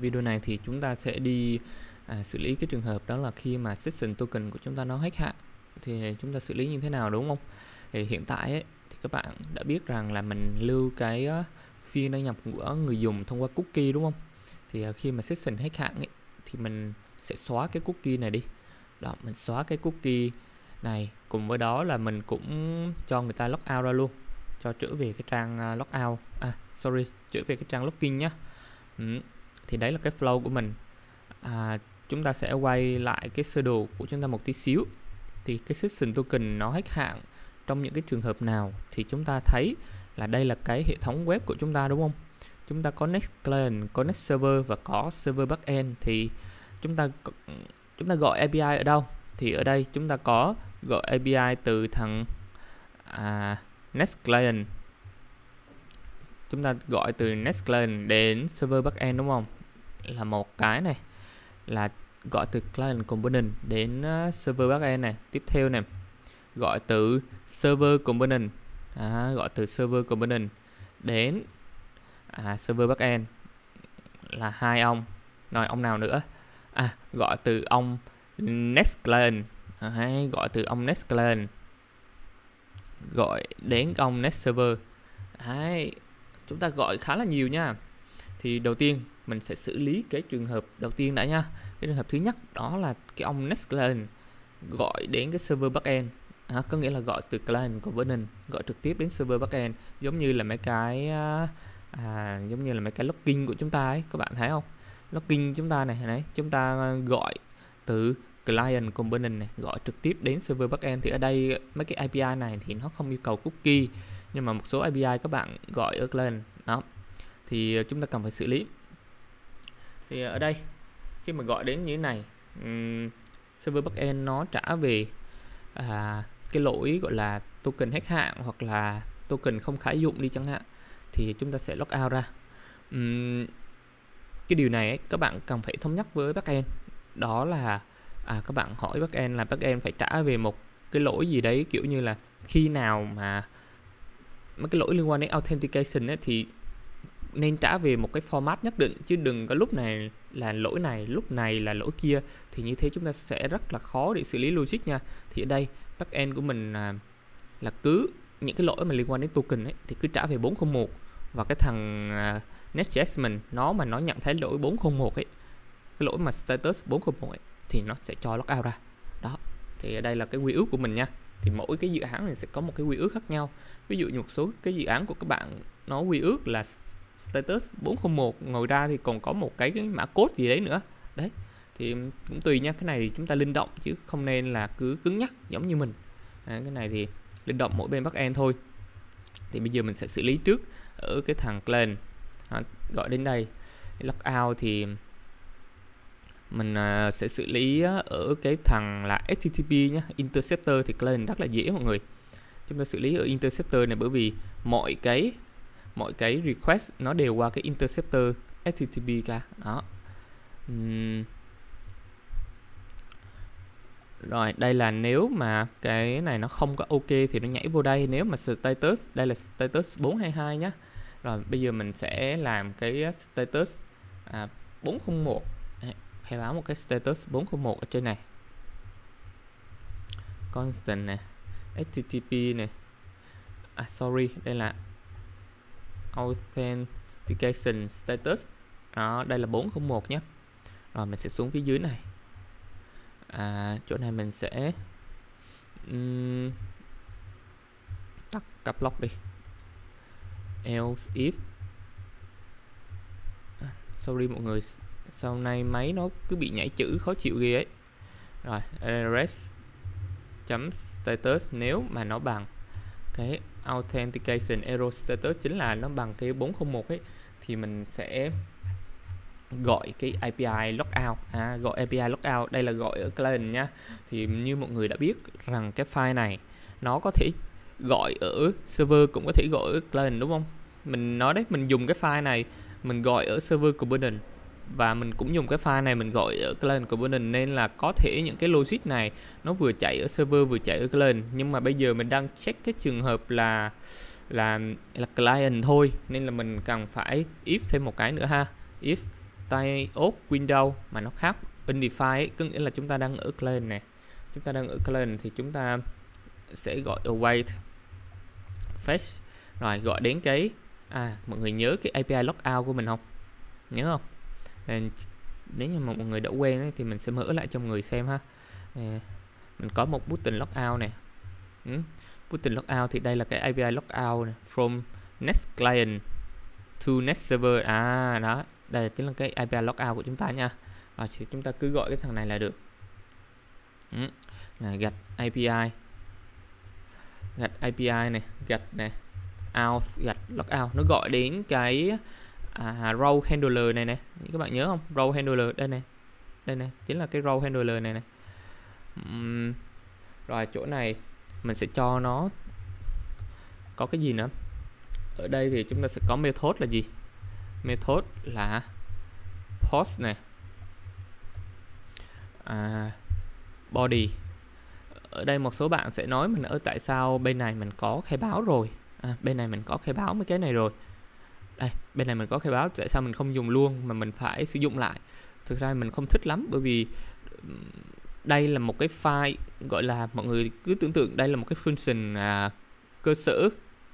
video này thì chúng ta sẽ đi à, xử lý cái trường hợp đó là khi mà session token của chúng ta nó hết hạn thì chúng ta xử lý như thế nào đúng không thì hiện tại ấy, thì các bạn đã biết rằng là mình lưu cái uh, phiên đăng nhập của người dùng thông qua cookie đúng không thì uh, khi mà session hết hạn ấy, thì mình sẽ xóa cái cookie này đi đó mình xóa cái cookie này cùng với đó là mình cũng cho người ta log out ra luôn cho trở về cái trang uh, log out à sorry trở về cái trang login nhá. ừ thì đấy là cái flow của mình. À, chúng ta sẽ quay lại cái sơ đồ của chúng ta một tí xíu. Thì cái session token nó hết hạn trong những cái trường hợp nào thì chúng ta thấy là đây là cái hệ thống web của chúng ta đúng không? Chúng ta có next client có next server và có server backend thì chúng ta chúng ta gọi API ở đâu? Thì ở đây chúng ta có gọi API từ thằng à, next client. Chúng ta gọi từ next client đến server backend đúng không? Là một cái này là gọi từ client component đến ờ, server backend này. Tiếp theo này gọi từ server component à, gọi từ server component đến à, server backend là hai ông. Rồi ông nào nữa? À gọi từ ông next client à, hay gọi từ ông next client gọi đến ông next server. Đấy, chúng ta gọi khá là nhiều nha. Thì đầu tiên mình sẽ xử lý cái trường hợp đầu tiên đã nha. Cái trường hợp thứ nhất đó là cái ông next client gọi đến cái server backend. À, có nghĩa là gọi từ client của vernon gọi trực tiếp đến server backend giống như là mấy cái à, giống như là mấy cái login của chúng ta ấy. Các bạn thấy không? Login chúng ta này đấy chúng ta à, gọi từ client component này gọi trực tiếp đến server backend. Thì ở đây mấy cái API này thì nó không yêu cầu cookie nhưng mà một số API các bạn gọi ở client. Đó. Thì à, chúng ta cần phải xử lý thì ở đây khi mà gọi đến như thế này um, server backend nó trả về à, cái lỗi gọi là token hết hạn hoặc là token không khả dụng đi chẳng hạn thì chúng ta sẽ log out ra. Um, cái điều này ấy, các bạn cần phải thống nhất với backend. Đó là à, các bạn hỏi backend là backend phải trả về một cái lỗi gì đấy kiểu như là khi nào mà mấy cái lỗi liên quan đến authentication ấy, thì nên trả về một cái format nhất định chứ đừng có lúc này là lỗi này lúc này là lỗi kia. Thì như thế chúng ta sẽ rất là khó để xử lý logic nha. Thì ở đây backend của mình là, là cứ những cái lỗi mà liên quan đến token ấy thì cứ trả về 401 và cái thằng uh, Nest.js mình nó mà nó nhận thấy lỗi 401 ấy cái lỗi mà status 401 ấy thì nó sẽ cho logout ra. Đó thì ở đây là cái quy ước của mình nha. Thì mỗi cái dự án này sẽ có một cái quy ước khác nhau. Ví dụ như một số cái dự án của các bạn nó quy ước là status. 401 ngồi ra thì còn có một cái, cái mã code gì đấy nữa. Đấy thì cũng tùy nha cái này thì chúng ta linh động chứ không nên là cứ cứng nhắc giống như mình. À, cái này thì linh động mỗi bên backend thôi. Thì bây giờ mình sẽ xử lý trước ở cái thằng clan. À, gọi đến đây. Logout thì mình à, sẽ xử lý ở cái thằng là HTTP nhé interceptor thì clan rất là dễ mọi người. Chúng ta xử lý ở interceptor này bởi vì mọi cái mọi cái request nó đều qua cái interceptor HTTP cả. Đó. Uhm. rồi đây là nếu mà cái này nó không có ok thì nó nhảy vô đây. Nếu mà status đây là status 422 nhé rồi bây giờ mình sẽ làm cái status à, 401 khai báo một cái status 401 ở trên này. Constant này http này. À sorry đây là authentication status. Đó đây là 401 nhé. Rồi mình sẽ xuống phía dưới này. À, chỗ này mình sẽ um, tắt cặp lock đi. Else if. À, sorry mọi người sau này máy nó cứ bị nhảy chữ khó chịu ghê ấy. Rồi rs chấm status nếu mà nó bằng cái authentication error status chính là nó bằng cái 401 ấy thì mình sẽ gọi cái API logout. À, gọi API logout đây là gọi ở client nhá thì như mọi người đã biết rằng cái file này nó có thể gọi ở server cũng có thể gọi ở client đúng không? Mình nói đấy mình dùng cái file này mình gọi ở server Kubernetes và mình cũng dùng cái file này mình gọi ở client component nên là có thể những cái logic này nó vừa chạy ở server vừa chạy ở client nhưng mà bây giờ mình đang check cái trường hợp là là là client thôi. Nên là mình cần phải if thêm một cái nữa ha. If tay ốp mà nó khác undefined ấy, có nghĩa là chúng ta đang ở client này chúng ta đang ở client thì chúng ta sẽ gọi await fetch. Rồi gọi đến cái à mọi người nhớ cái API logout của mình không? Nhớ không? Nên nếu như mà một người đã quen ấy, thì mình sẽ mở lại cho mọi người xem ha à, mình có một button logout này ừ. button logout thì đây là cái API logout này. from next client to next server à đó đây chính là cái API logout của chúng ta nha và thì chúng ta cứ gọi cái thằng này là được ừ. là gạch API gạch API này gạch này out gạch logout nó gọi đến cái À, à, row handler này này các bạn nhớ không? Row handler đây này đây này chính là cái row handler này này uhm, rồi chỗ này mình sẽ cho nó có cái gì nữa? Ở đây thì chúng ta sẽ có method là gì? Method là post này à, body. Ở đây một số bạn sẽ nói mình ở tại sao bên này mình có khai báo rồi. À, bên này mình có khai báo mấy cái này rồi đây bên này mình có khai báo tại sao mình không dùng luôn mà mình phải sử dụng lại. Thực ra mình không thích lắm bởi vì đây là một cái file gọi là mọi người cứ tưởng tượng đây là một cái function à, cơ sở.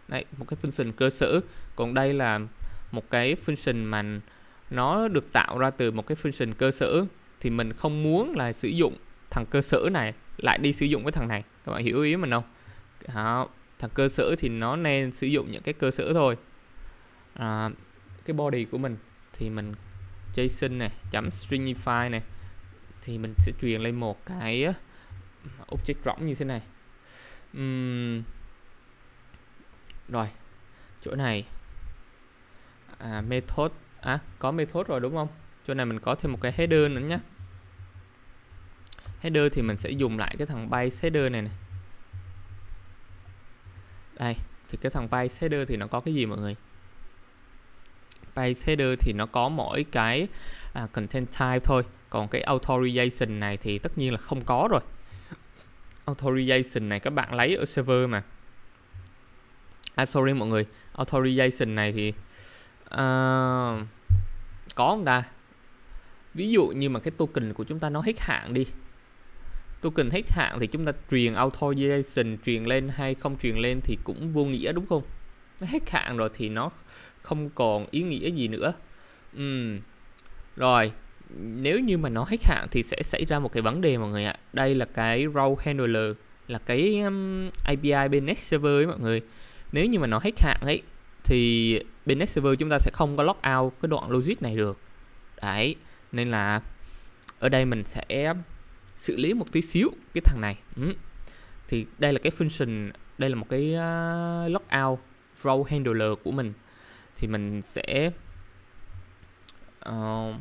Đấy một cái function cơ sở. Còn đây là một cái function mà nó được tạo ra từ một cái function cơ sở. Thì mình không muốn là sử dụng thằng cơ sở này lại đi sử dụng với thằng này. Các bạn hiểu ý mình không? Đó, thằng cơ sở thì nó nên sử dụng những cái cơ sở thôi à, cái body của mình thì mình json này chấm stringify này thì mình sẽ truyền lên một cái object rỗng như thế này. Uhm, rồi chỗ này à, method à có method rồi đúng không? Chỗ này mình có thêm một cái header nữa nhé header thì mình sẽ dùng lại cái thằng base header này này đây thì cái thằng base header thì nó có cái gì mọi người? Base header thì nó có mỗi cái à, content type thôi. Còn cái authorization này thì tất nhiên là không có rồi. Authorization này các bạn lấy ở server mà. À sorry mọi người. Authorization này thì uh, có không ta? Ví dụ như mà cái token của chúng ta nó hết hạn đi. Token hết hạn thì chúng ta truyền authorization truyền lên hay không truyền lên thì cũng vô nghĩa đúng không? Nó hết hạn rồi thì nó không còn ý nghĩa gì nữa uhm. rồi nếu như mà nó hết hạn thì sẽ xảy ra một cái vấn đề mọi người ạ đây là cái row handler là cái um, API bên next server ấy mọi người nếu như mà nó hết hạn ấy thì bên next server chúng ta sẽ không có lock out cái đoạn logic này được đấy nên là ở đây mình sẽ xử lý một tí xíu cái thằng này ừ. thì đây là cái function đây là một cái ờ, uh, logout row handler của mình thì mình sẽ uh,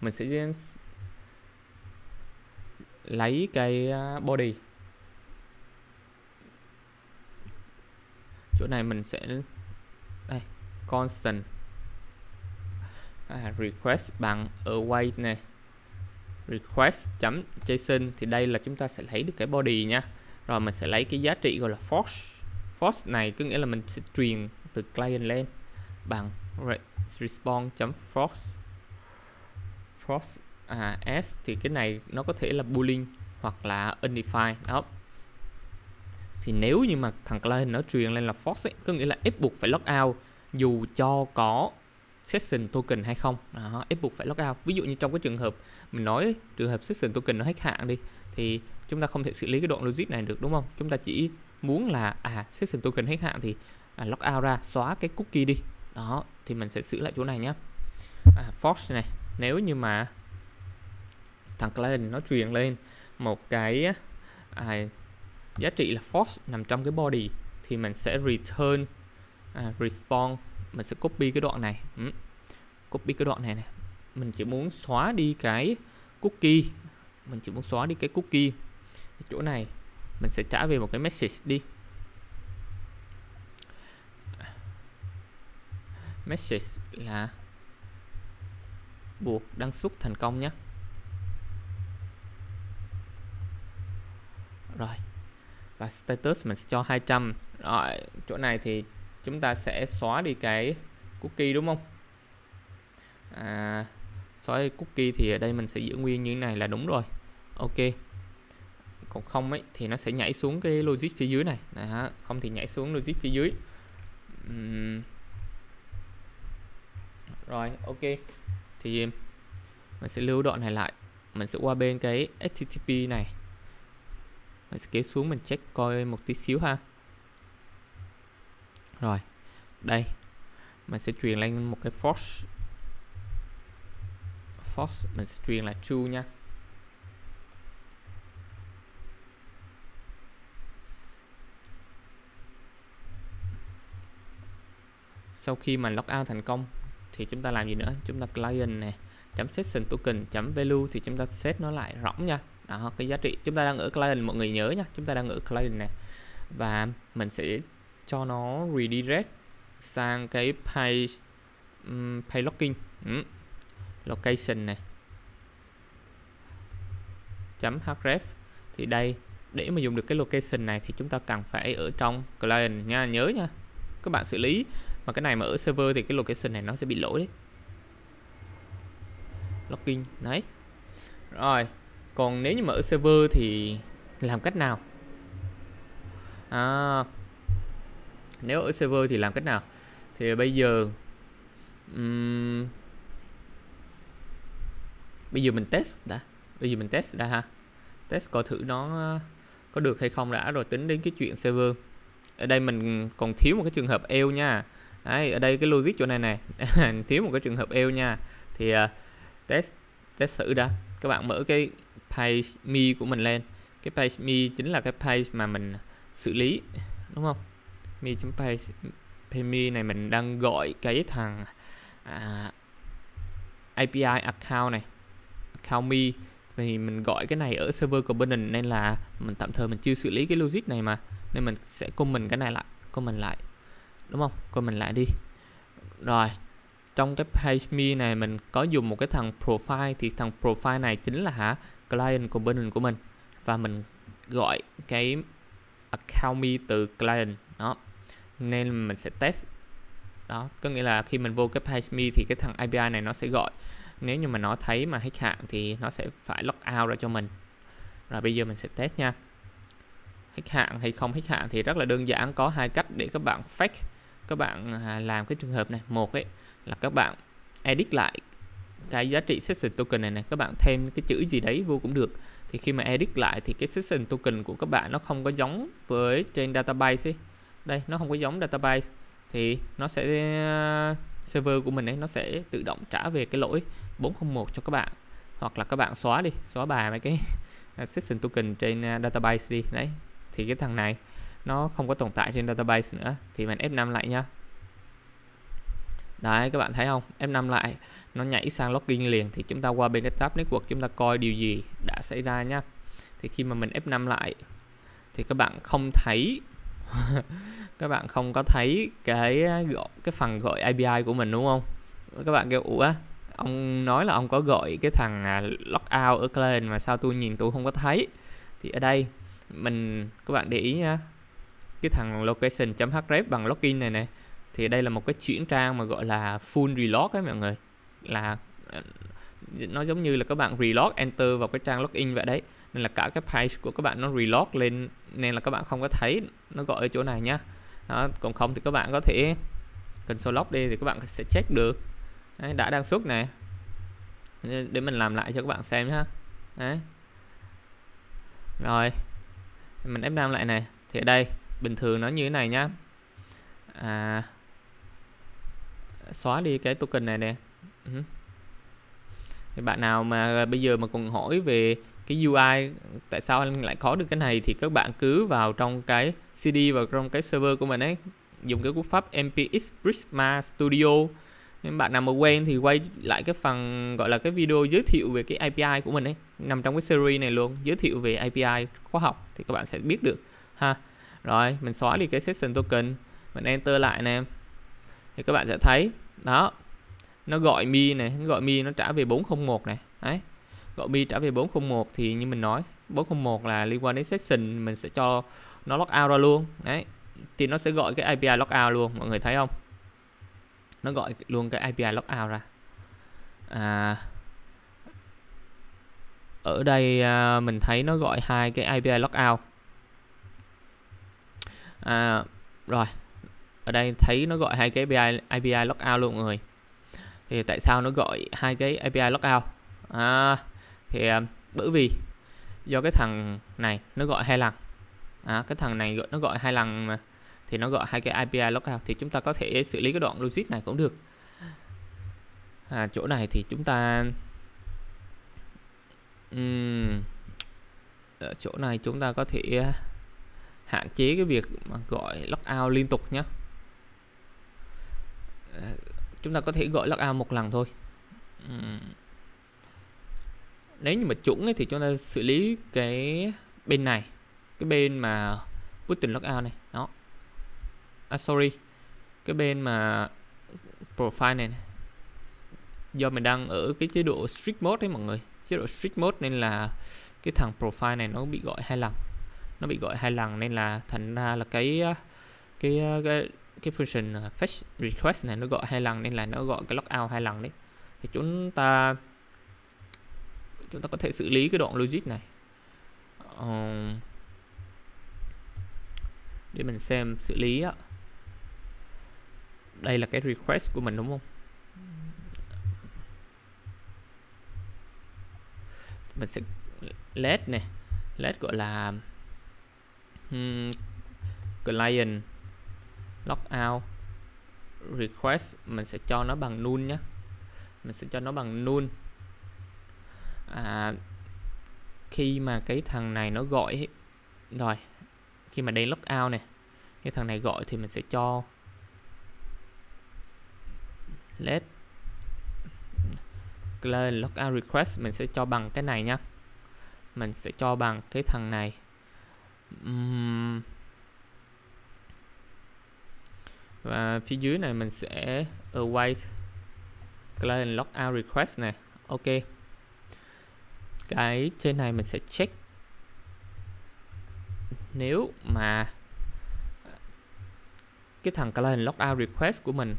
mình sẽ lấy cái ờ, body. Chỗ này mình sẽ đây constant. À, request bằng await này request chấm json thì đây là chúng ta sẽ lấy được cái body nha. Rồi mình sẽ lấy cái giá trị gọi là force. Force này có nghĩa là mình sẽ truyền từ client lên bằng. Response chấm force force à, s thì cái này nó có thể là boolean hoặc là undefined đó. Thì nếu như mà thằng client nó truyền lên là force ấy, có nghĩa là ép buộc phải log out dù cho có session token hay không. Đó, ép buộc phải log out. Ví dụ như trong cái trường hợp mình nói trường hợp session token nó hết hạn đi thì chúng ta không thể xử lý cái đoạn logic này được đúng không? Chúng ta chỉ muốn là à session token hết hạn thì à, log out ra xóa cái cookie đi đó thì mình sẽ xử lại chỗ này nhé. À, force này nếu như mà thằng client nó truyền lên một cái à, giá trị là force nằm trong cái body thì mình sẽ return à, response mình sẽ copy cái đoạn này. Ừ. copy cái đoạn này này mình chỉ muốn xóa đi cái cookie mình chỉ muốn xóa đi cái cookie. Chỗ này mình sẽ trả về một cái message đi. Message là buộc đăng xuất thành công nhé. Rồi và status mình sẽ cho 200 rồi chỗ này thì chúng ta sẽ xóa đi cái cookie đúng không? À, xóa cookie thì ở đây mình sẽ giữ nguyên như thế này là đúng rồi. Ok. Còn không ấy thì nó sẽ nhảy xuống cái logic phía dưới này. Đó, không thì nhảy xuống logic phía dưới. Uhm rồi, ok. Thì, mình sẽ lưu đoạn này lại. Mình sẽ qua bên cái http này. Mình sẽ kéo xuống, mình check coi một tí xíu ha. Rồi, đây. Mình sẽ truyền lên một cái force. Force, mình sẽ truyền là true nha. Sau khi mà logout thành công thì chúng ta làm gì nữa? Chúng ta client này chấm session token chấm value thì chúng ta set nó lại rỗng nha. Đó cái giá trị. Chúng ta đang ở client mọi người nhớ nha. Chúng ta đang ở client này và mình sẽ cho nó redirect sang cái page um, page locking ừ. location này chấm href. Thì đây để mà dùng được cái location này thì chúng ta cần phải ở trong client nha. Nhớ nha. Các bạn xử lý mà cái này mà ở server thì cái location này nó sẽ bị lỗi đấy. Login đấy. Rồi còn nếu như mà ở server thì làm cách nào? À, nếu ở server thì làm cách nào? Thì bây giờ um, bây giờ mình test đã. Bây giờ mình test đã ha. Test coi thử nó có được hay không đã rồi tính đến cái chuyện server. Ở đây mình còn thiếu một cái trường hợp eo nha. Đấy, ở đây cái logic chỗ này này. Thiếu một cái trường hợp eo nha. Thì uh, test test thử đã. Các bạn mở cái page me của mình lên. Cái page me chính là cái page mà mình xử lý đúng không? me.page page me này mình đang gọi cái thằng à, API account này account me. Thì mình gọi cái này ở server component nên là mình tạm thời mình chưa xử lý cái logic này mà. Nên mình sẽ comment cái này lại comment lại đúng không? Coi mình lại đi. Rồi, trong cái page me này mình có dùng một cái thằng profile, thì thằng profile này chính là hả? Client component của mình. Và mình gọi cái account me từ client. Đó. Nên mình sẽ test. Đó, có nghĩa là khi mình vô cái page me thì cái thằng API này nó sẽ gọi. Nếu như mà nó thấy mà hết hạn thì nó sẽ phải log out ra cho mình. Rồi bây giờ mình sẽ test nha. Hết hạn hay không hết hạn thì rất là đơn giản. Có hai cách để các bạn fake các bạn à, làm cái trường hợp này. Một ấy, là các bạn edit lại cái giá trị session token này này các bạn thêm cái chữ gì đấy vô cũng được. Thì khi mà edit lại thì cái session token của các bạn nó không có giống với trên database ấy. đây, nó không có giống database. Thì nó sẽ à, server của mình ấy, nó sẽ tự động trả về cái lỗi 401 cho các bạn. Hoặc là các bạn xóa đi, xóa bài mấy cái session token trên à, database đi. Đấy, thì cái thằng này nó không có tồn tại trên database nữa. Thì mình F5 lại nha. Đấy, các bạn thấy không? F5 lại, nó nhảy sang login liền. Thì chúng ta qua bên cái tab network chúng ta coi điều gì đã xảy ra nhá thì khi mà mình F5 lại, thì các bạn không thấy, các bạn không có thấy cái à, cái phần gọi API của mình, đúng không? Các bạn kêu, ủa, ông nói là ông có gọi cái thằng à, logout ở client mà sao tôi nhìn tôi không có thấy? Thì ở đây, mình, các bạn để ý nha cái thằng location.href bằng login này này. Thì đây là một cái chuyển trang mà gọi là full reload ấy mọi người. Là ờ, nó giống như là các bạn reload enter vào cái trang login vậy đấy. Nên là cả cái page của các bạn nó reload lên nên là các bạn không có thấy nó gọi ở chỗ này nhá. Đó, còn không thì các bạn có thể console log đi thì các bạn sẽ check được. Đấy, đã đăng xuất này. Để mình làm lại cho các bạn xem nhá. Đấy. Rồi mình ép đăng lại này. Thì ở đây bình thường nó như thế này nhá. À, xóa đi cái token này nè. Uh thì bạn nào mà bây giờ mà còn hỏi về cái UI tại sao anh lại có được cái này thì các bạn cứ vào trong cái CD và trong cái server của mình ấy. Dùng cái cú pháp MPX Prisma Studio. Nên bạn nào mà quen thì quay lại cái phần gọi là cái video giới thiệu về cái API của mình ấy. Nằm trong cái series này luôn giới thiệu về API khóa học thì các bạn sẽ biết được. Ha rồi, mình xóa đi cái session token. Mình enter lại nè. Thì các bạn sẽ thấy, đó, nó gọi mi này nó gọi mi nó trả về 401 này đấy, gọi mi trả về 401 thì như mình nói 401 là liên quan đến session mình sẽ cho nó log out ra luôn. Đấy, thì nó sẽ gọi cái API log out luôn, mọi người thấy không? Nó gọi luôn cái API log out ra. À ở đây à, mình thấy nó gọi hai cái API logout à, rồi. Ở đây thấy nó gọi hai cái API API logout luôn mọi người thì tại sao nó gọi hai cái API logout à, thì à, bởi vì do cái thằng này nó gọi hai lần. À, cái thằng này nó gọi hai lần mà thì nó gọi hai cái API logout thì chúng ta có thể xử lý cái đoạn logic này cũng được. À, chỗ này thì chúng ta uhm, ở chỗ này chúng ta có thể à, hạn chế cái việc mà gọi logout liên tục nhé chúng ta có thể gọi logout một lần thôi. Nếu như mà chuẩn ấy, thì chúng ta xử lý cái bên này cái bên mà button logout này đó. À, sorry cái bên mà profile này, này do mình đang ở cái chế độ strict mode đấy mọi người. Chế độ strict mode nên là cái thằng profile này nó bị gọi hai lần nó bị gọi hai lần nên là thành ra là cái cái cái cái function à, fetch request này nó gọi hai lần nên là nó gọi cái logout hai lần đấy. Thì chúng ta chúng ta có thể xử lý cái đoạn logic này. Um, để mình xem xử lý á. Đây là cái request của mình đúng không? Mình sẽ let này. Let gọi là um, client logout request mình sẽ cho nó bằng null nhé. Mình sẽ cho nó bằng null. À, khi mà cái thằng này nó gọi rồi khi mà đây logout này cái thằng này gọi thì mình sẽ cho let client logout request mình sẽ cho bằng cái này nhá. Mình sẽ cho bằng cái thằng này và phía dưới này mình sẽ await client logout request này ok. Cái trên này mình sẽ check. Nếu mà cái thằng client logout request của mình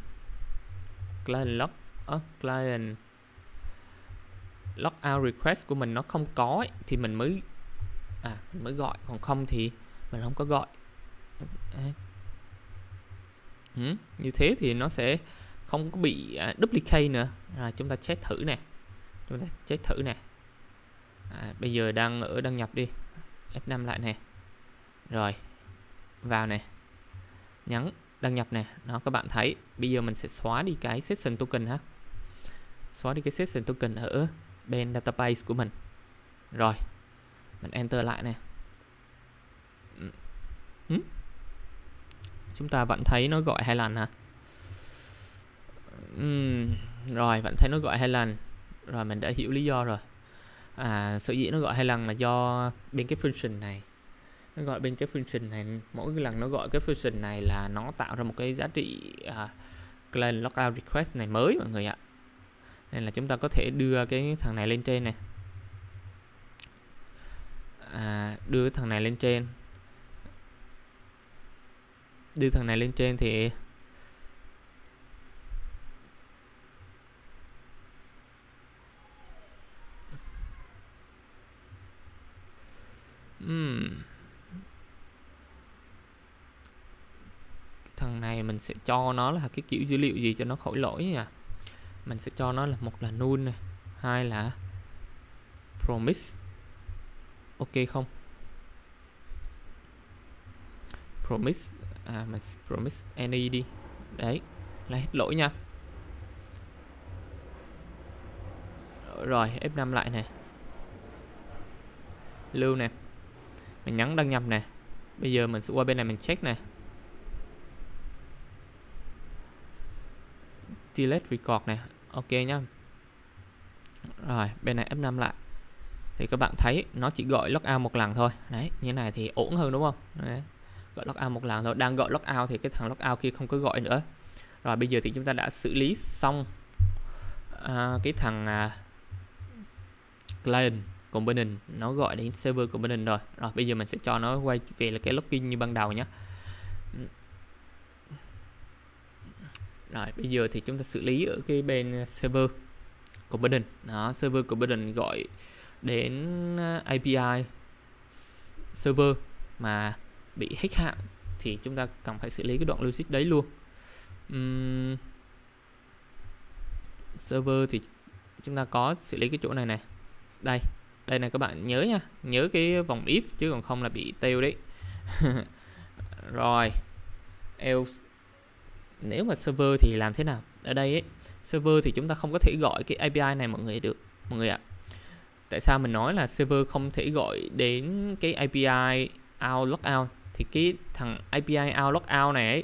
client log uh, client logout request của mình nó không có ấy, thì mình mới à mình mới gọi còn không thì mình không có gọi. Ừ, như thế thì nó sẽ không có bị à, duplicate nữa. À, chúng ta check thử nè. Chúng ta check thử nè. À, bây giờ đang ở đăng nhập đi. F5 lại nè. Rồi vào nè. Nhấn đăng nhập nè. Đó các bạn thấy bây giờ mình sẽ xóa đi cái session token ha. Xóa đi cái session token ở bên database của mình. Rồi mình enter lại nè ừ. chúng ta vẫn thấy nó gọi hai lần hả? Uhm, rồi vẫn thấy nó gọi hai lần. Rồi mình đã hiểu lý do rồi. À sở dĩ nó gọi hai lần là do bên cái function này. Nó gọi bên cái function này mỗi lần nó gọi cái function này là nó tạo ra một cái giá trị uh, client logout request này mới mọi người ạ. Nên là chúng ta có thể đưa cái thằng này lên trên này à, đưa thằng này lên trên. Đưa thằng này lên trên thì Hmm. thằng này mình sẽ cho nó là cái kiểu dữ liệu gì cho nó khỏi lỗi nha mình sẽ cho nó là một là null này hai là promise ok không? Promise à mình promise any đi. Đấy, là hết lỗi nha. Rồi F5 lại này. Lưu nè mình nhấn đăng nhập nè bây giờ mình sẽ qua bên này mình check nè delete record nè ok nhá. Rồi, bên này F5 lại thì các bạn thấy nó chỉ gọi logout một lần thôi. Đấy như này thì ổn hơn đúng không? Đấy. gọi logout một lần thôi. Đang gọi logout thì cái thằng logout kia không có gọi nữa. Rồi bây giờ thì chúng ta đã xử lý xong à, cái thằng à, client component. Nó gọi đến server component rồi. Rồi bây giờ mình sẽ cho nó quay về là cái login như ban đầu nhé rồi bây giờ thì chúng ta xử lý ở cái bên server component. Đó server component gọi đến ờ, API server mà bị hack hạn thì chúng ta cần phải xử lý cái đoạn logic đấy luôn. Uhm, server thì chúng ta có xử lý cái chỗ này này. Đây đây này các bạn nhớ nha nhớ cái vòng if chứ còn không là bị tiêu đấy. Rồi else nếu mà server thì làm thế nào? Ở đây ấy server thì chúng ta không có thể gọi cái API này mọi người được mọi người ạ tại sao mình nói là server không thể gọi đến cái API out logout thì cái thằng API out logout này ấy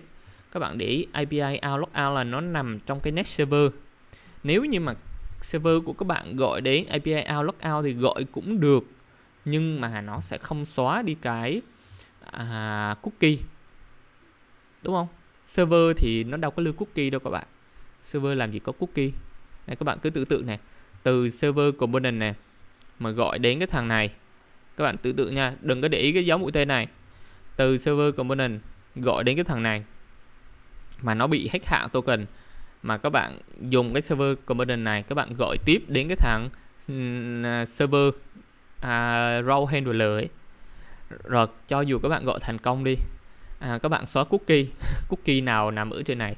các bạn để ý API out logout là nó nằm trong cái next server. Nếu như mà server của các bạn gọi đến API out logout thì gọi cũng được nhưng mà nó sẽ không xóa đi cái à, cookie. Đúng không? Server thì nó đâu có lưu cookie đâu các bạn. Server làm gì có cookie? Này các bạn cứ tưởng tượng này từ server component này mà gọi đến cái thằng này. Các bạn tự tự nha đừng có để ý cái dấu mũi tên này. Từ server component gọi đến cái thằng này. Mà nó bị hack hạ token mà các bạn dùng cái server component này các bạn gọi tiếp đến cái thằng uh, server à, uh, row handler ấy. Rồi cho dù các bạn gọi thành công đi à, các bạn xóa cookie cookie nào nằm ở trên này.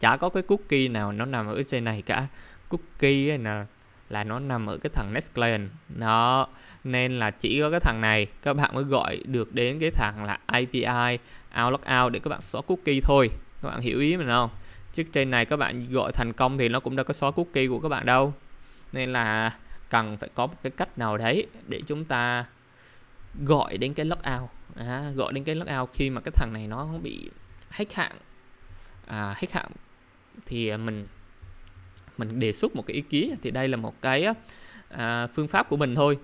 Chả có cái cookie nào nó nằm ở trên này cả. Cookie là là nó nằm ở cái thằng next client. Nó nên là chỉ có cái thằng này các bạn mới gọi được đến cái thằng là API out logout để các bạn xóa cookie thôi. Các bạn hiểu ý mình không? Chứ trên này các bạn gọi thành công thì nó cũng đâu có xóa cookie của các bạn đâu. Nên là cần phải có một cái cách nào đấy để chúng ta gọi đến cái logout à, gọi đến cái logout khi mà cái thằng này nó bị hack hạn à, hack hạn thì mình mình đề xuất một cái ý kiến thì đây là một cái à, phương pháp của mình thôi.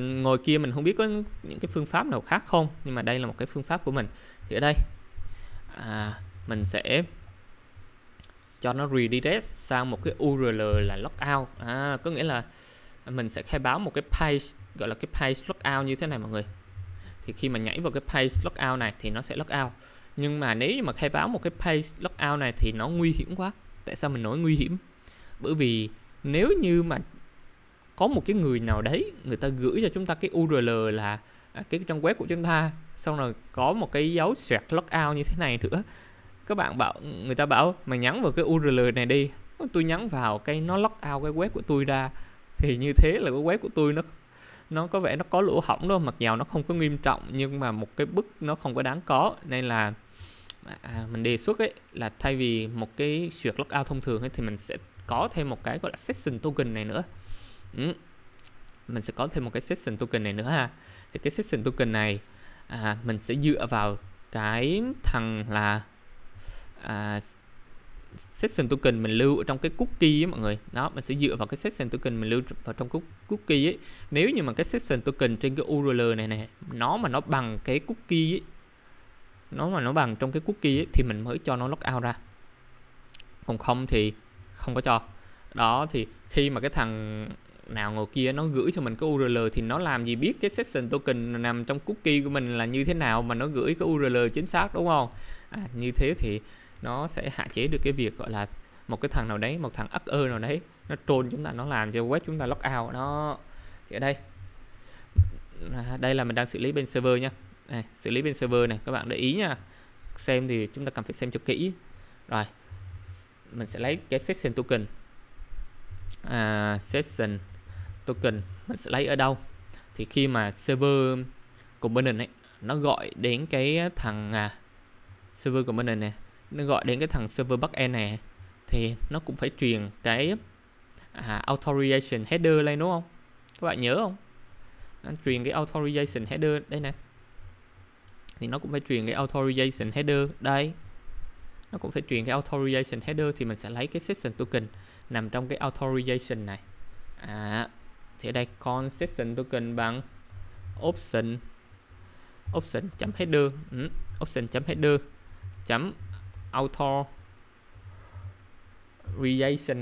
Ngồi kia mình không biết có những cái phương pháp nào khác không nhưng mà đây là một cái phương pháp của mình. Thì ở đây à, mình sẽ cho nó redirect sang một cái URL là logout. À, có nghĩa là mình sẽ khai báo một cái page gọi là cái page logout như thế này mọi người. Thì khi mà nhảy vào cái page logout này thì nó sẽ logout. Nhưng mà nếu như mà khai báo một cái page logout này thì nó nguy hiểm quá. Tại sao mình nói nguy hiểm? Bởi vì nếu như mà có một cái người nào đấy người ta gửi cho chúng ta cái URL là à, cái trang web của chúng ta xong rồi có một cái dấu xoẹt logout như thế này nữa các bạn bảo người ta bảo mày nhắn vào cái URL này đi. Tôi nhắn vào cái nó logout cái web của tôi ra thì như thế là cái web của tôi nó nó có vẻ nó có lỗ hỏng đâu mặc dầu nó không có nghiêm trọng nhưng mà một cái bức nó không có đáng có. Nên là à, à mình đề xuất ấy là thay vì một cái duyệt logout thông thường ấy, thì mình sẽ có thêm một cái gọi là session token này nữa. Ừ. mình sẽ có thêm một cái session token này nữa ha. Thì cái session token này à, mình sẽ dựa vào cái thằng là à, session token mình lưu ở trong cái cookie ấy mọi người. Đó mình sẽ dựa vào cái session token mình lưu vào trong cookie ấy. Nếu như mà cái session token trên cái URL này này nó mà nó bằng cái cookie ấy nó mà nó bằng trong cái cookie ấy, thì mình mới cho nó logout ra. Còn không thì không có cho. Đó thì khi mà cái thằng nào ngồi kia nó gửi cho mình cái URL thì nó làm gì biết cái session token nằm trong cookie của mình là như thế nào mà nó gửi cái URL chính xác đúng không? À, như thế thì nó sẽ hạn chế được cái việc gọi là một cái thằng nào đấy một thằng hacker nào đấy nó trôn chúng ta nó làm cho web chúng ta logout nó thì ở đây. À, đây là mình đang xử lý bên server nha. À, xử lý bên server này các bạn để ý nha. Xem thì chúng ta cần phải xem cho kỹ. Rồi mình sẽ lấy cái session token. À, session token mình sẽ lấy ở đâu? Thì khi mà server của Binance ấy nó gọi đến cái thằng à, server component này nó gọi đến cái thằng server backend này thì nó cũng phải truyền cái à, authorization header lên đúng không? Các bạn nhớ không? Nó truyền cái authorization header đây nè thì nó cũng phải truyền cái authorization header đây nó cũng phải truyền cái authorization header thì mình sẽ lấy cái session token nằm trong cái authorization này. À, thì ở đây con session token bằng option option chấm header. Ừ, option chấm header chấm authorization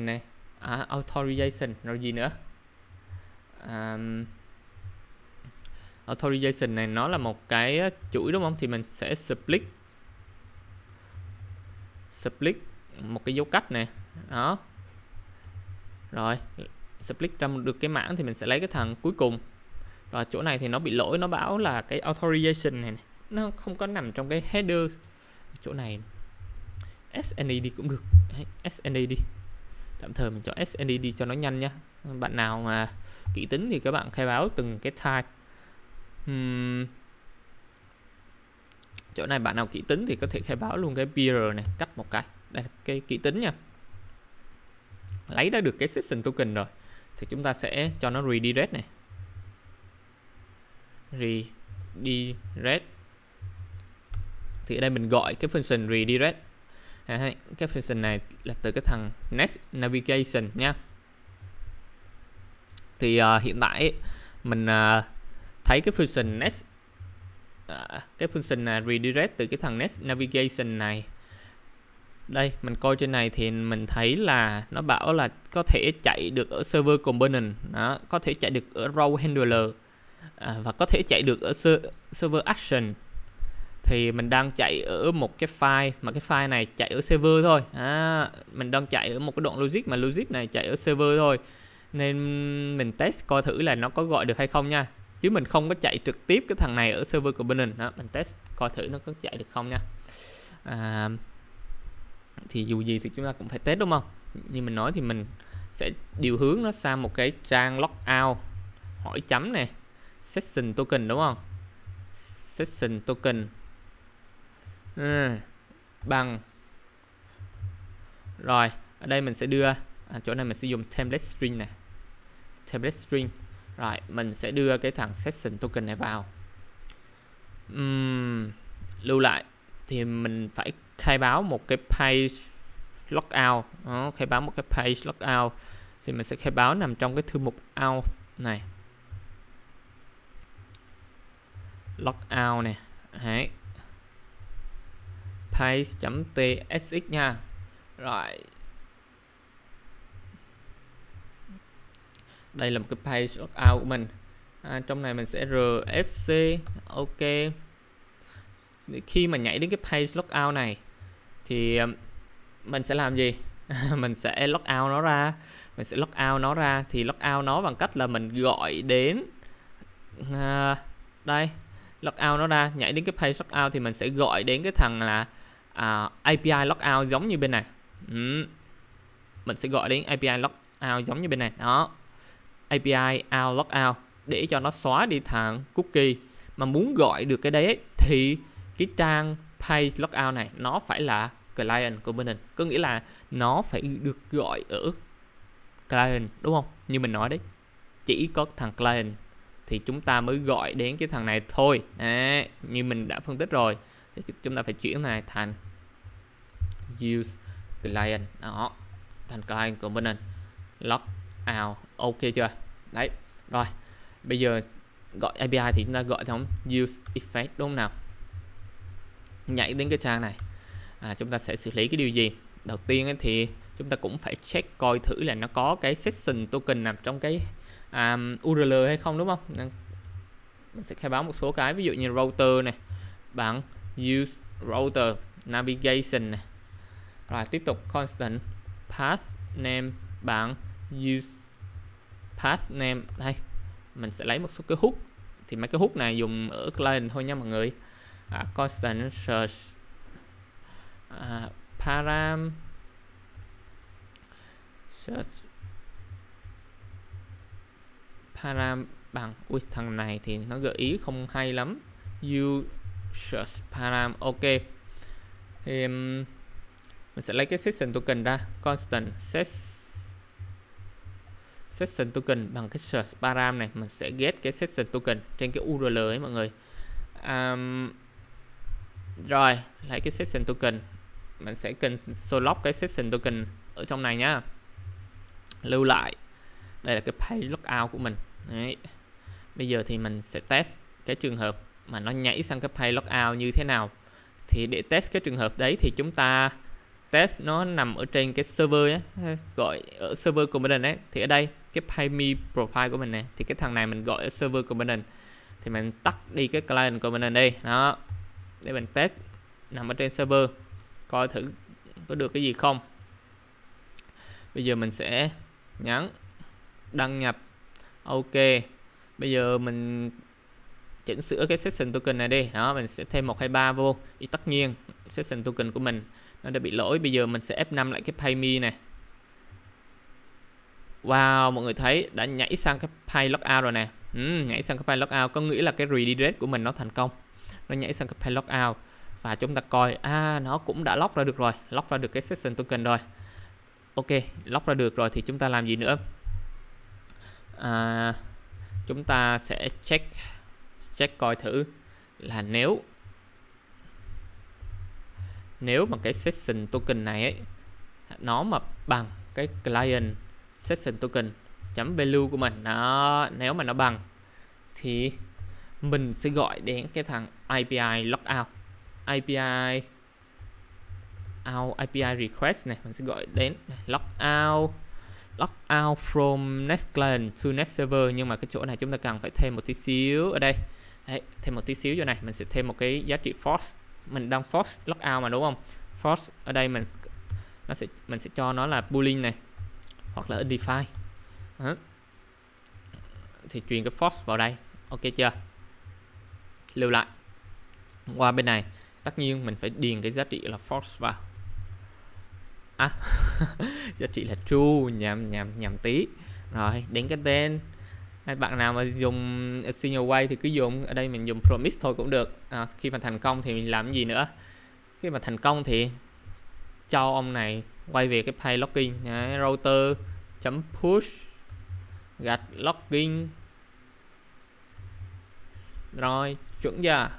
này. À, authorization rồi gì nữa? Um, authorization này nó là một cái chuỗi đúng không? Thì mình sẽ split split một cái dấu cách này đó. Rồi split ra được cái mảng thì mình sẽ lấy cái thằng cuối cùng. Và chỗ này thì nó bị lỗi nó báo là cái authorization này, này nó không có nằm trong cái header. Chỗ này SNE đi cũng được. SNE đi tạm thời mình cho SNE đi cho nó nhanh nhá. Bạn nào mà kỹ tính thì các bạn khai báo từng cái type. Uhm chỗ này bạn nào kỹ tính thì có thể khai báo luôn cái beer này cắt một cái. Đây là cái kỹ tính nha. Lấy ra được cái session token rồi thì chúng ta sẽ cho nó redirect này. Redirect. Thì ở đây mình gọi cái function redirect. À, cái function này là từ cái thằng next navigation nha. Thì uh, hiện tại mình uh, thấy cái function next À, cái function là redirect từ cái thằng next navigation này. Đây mình coi trên này thì mình thấy là nó bảo là có thể chạy được ở server component. Đó, có thể chạy được ở row handler. À, và có thể chạy được ở server action. Thì mình đang chạy ở một cái file mà cái file này chạy ở server thôi. À, mình đang chạy ở một cái đoạn logic mà logic này chạy ở server thôi. Nên mình test coi thử là nó có gọi được hay không nha chứ mình không có chạy trực tiếp cái thằng này ở server của bên mình. Đó mình test coi thử nó có chạy được không nha. À, thì dù gì thì chúng ta cũng phải test đúng không? Như mình nói thì mình sẽ điều hướng nó sang một cái trang logout hỏi chấm này session token đúng không? Session token. Ừ, bằng. Rồi ở đây mình sẽ đưa à, chỗ này mình sẽ dùng template string này template string rồi mình sẽ đưa cái thằng session token này vào. Uhm, lưu lại. Thì mình phải khai báo một cái page logout. Đó, khai báo một cái page logout. Thì mình sẽ khai báo nằm trong cái thư mục out này. Logout này. Đấy. page.tsx nha. Rồi. Đây là một cái page logout của mình. À, trong này mình sẽ rfc ok. Khi mà nhảy đến cái page logout này thì um, mình sẽ làm gì? Mình sẽ logout nó ra. Mình sẽ logout nó ra. Thì logout nó bằng cách là mình gọi đến uh, đây logout nó ra. Nhảy đến cái page logout thì mình sẽ gọi đến cái thằng là à, uh, API logout giống như bên này. Ừ. mình sẽ gọi đến API logout giống như bên này. Đó. API out logout để cho nó xóa đi thằng cookie mà muốn gọi được cái đấy thì cái trang page logout này nó phải là client của mình. Có nghĩa là nó phải được gọi ở client đúng không? Như mình nói đấy chỉ có thằng client thì chúng ta mới gọi đến cái thằng này thôi. À, như mình đã phân tích rồi. Thì chúng ta phải chuyển này thành use client. Đó thành client của mình. Log out ok chưa? Đấy rồi. Bây giờ gọi API thì chúng ta gọi thống use effect đúng không nào? Nhảy đến cái trang này. À, chúng ta sẽ xử lý cái điều gì? Đầu tiên ấy thì chúng ta cũng phải check coi thử là nó có cái session token nằm trong cái um, URL hay không đúng không? Mình sẽ khai báo một số cái ví dụ như router này bằng use router navigation này. Rồi tiếp tục constant path name bằng use path name đây mình sẽ lấy một số cái hook thì mấy cái hook này dùng ở client thôi nha mọi người. À, constant search à, param. Search. Param bằng. Ui thằng này thì nó gợi ý không hay lắm. You search param. Ok. Thì um, mình sẽ lấy cái session token ra. Constant set session token bằng cái search param này mình sẽ get cái session token trên cái URL ấy mọi người. Um, rồi lấy cái session token. Mình sẽ cần solo cái session token ở trong này nhá. Lưu lại. Đây là cái page logout của mình. Đấy. bây giờ thì mình sẽ test cái trường hợp mà nó nhảy sang cái page logout như thế nào. Thì để test cái trường hợp đấy thì chúng ta test nó nằm ở trên cái server ấy, gọi ở server component ấy. Thì ở đây cái payme profile của mình này thì cái thằng này mình gọi ở server component thì mình tắt đi cái client component đi đó. Để mình test nằm ở trên server coi thử có được cái gì không. Bây giờ mình sẽ nhấn đăng nhập. Ok bây giờ mình chỉnh sửa cái session token này đi. Đó mình sẽ thêm 123 vô. Thì tất nhiên session token của mình nó đã bị lỗi. Bây giờ mình sẽ F5 lại cái payme này. Wow mọi người thấy đã nhảy sang cái pay logout rồi nè. Ừ, nhảy sang cái pay logout có nghĩa là cái redirect của mình nó thành công. Nó nhảy sang cái pay logout và chúng ta coi à nó cũng đã lock ra được rồi. Lock ra được cái session token rồi. Ok lock ra được rồi thì chúng ta làm gì nữa? À, chúng ta sẽ check check coi thử là nếu nếu mà cái session token này ấy nó mà bằng cái client session token chấm value của mình nó nếu mà nó bằng thì mình sẽ gọi đến cái thằng API logout API out API request này mình sẽ gọi đến logout logout from next client to next server. Nhưng mà cái chỗ này chúng ta cần phải thêm một tí xíu ở đây. Đấy, thêm một tí xíu chỗ này mình sẽ thêm một cái giá trị force mình đang force logout mà đúng không? Force ở đây mình nó sẽ mình sẽ cho nó là boolean này hoặc là undefined Đó. thì truyền cái force vào đây. Ok chưa? Lưu lại. Qua bên này tất nhiên mình phải điền cái giá trị là force vào. À, giá trị là true nhầm nhầm nhầm tí. Rồi đến cái tên bạn nào mà dùng signal way thì cứ dùng. Ở đây mình dùng promise thôi cũng được. À, khi mà thành công thì mình làm cái gì nữa? Khi mà thành công thì cho ông này quay về cái page login. Đấy, router chấm push gạch login. Rồi chuẩn chưa?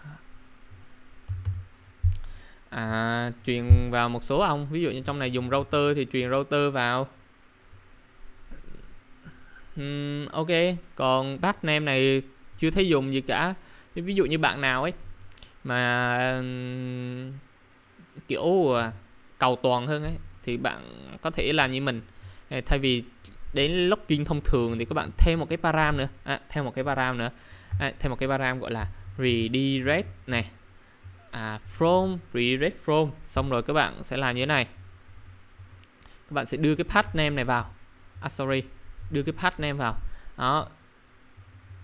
À, truyền vào một số ông. Ví dụ như trong này dùng router thì truyền router vào um, ok. Còn bác name này chưa thấy dùng gì cả. Ví dụ như bạn nào ấy mà um, kiểu à, cầu toàn hơn ấy thì bạn có thể làm như mình. Thay vì đến login thông thường thì các bạn thêm một cái param nữa. À, thêm một cái param nữa. À, thêm một cái param gọi là redirect này. À, from redirect from. Xong rồi các bạn sẽ làm như thế này. Các bạn sẽ đưa cái path name này vào. À sorry đưa cái path name vào. Đó.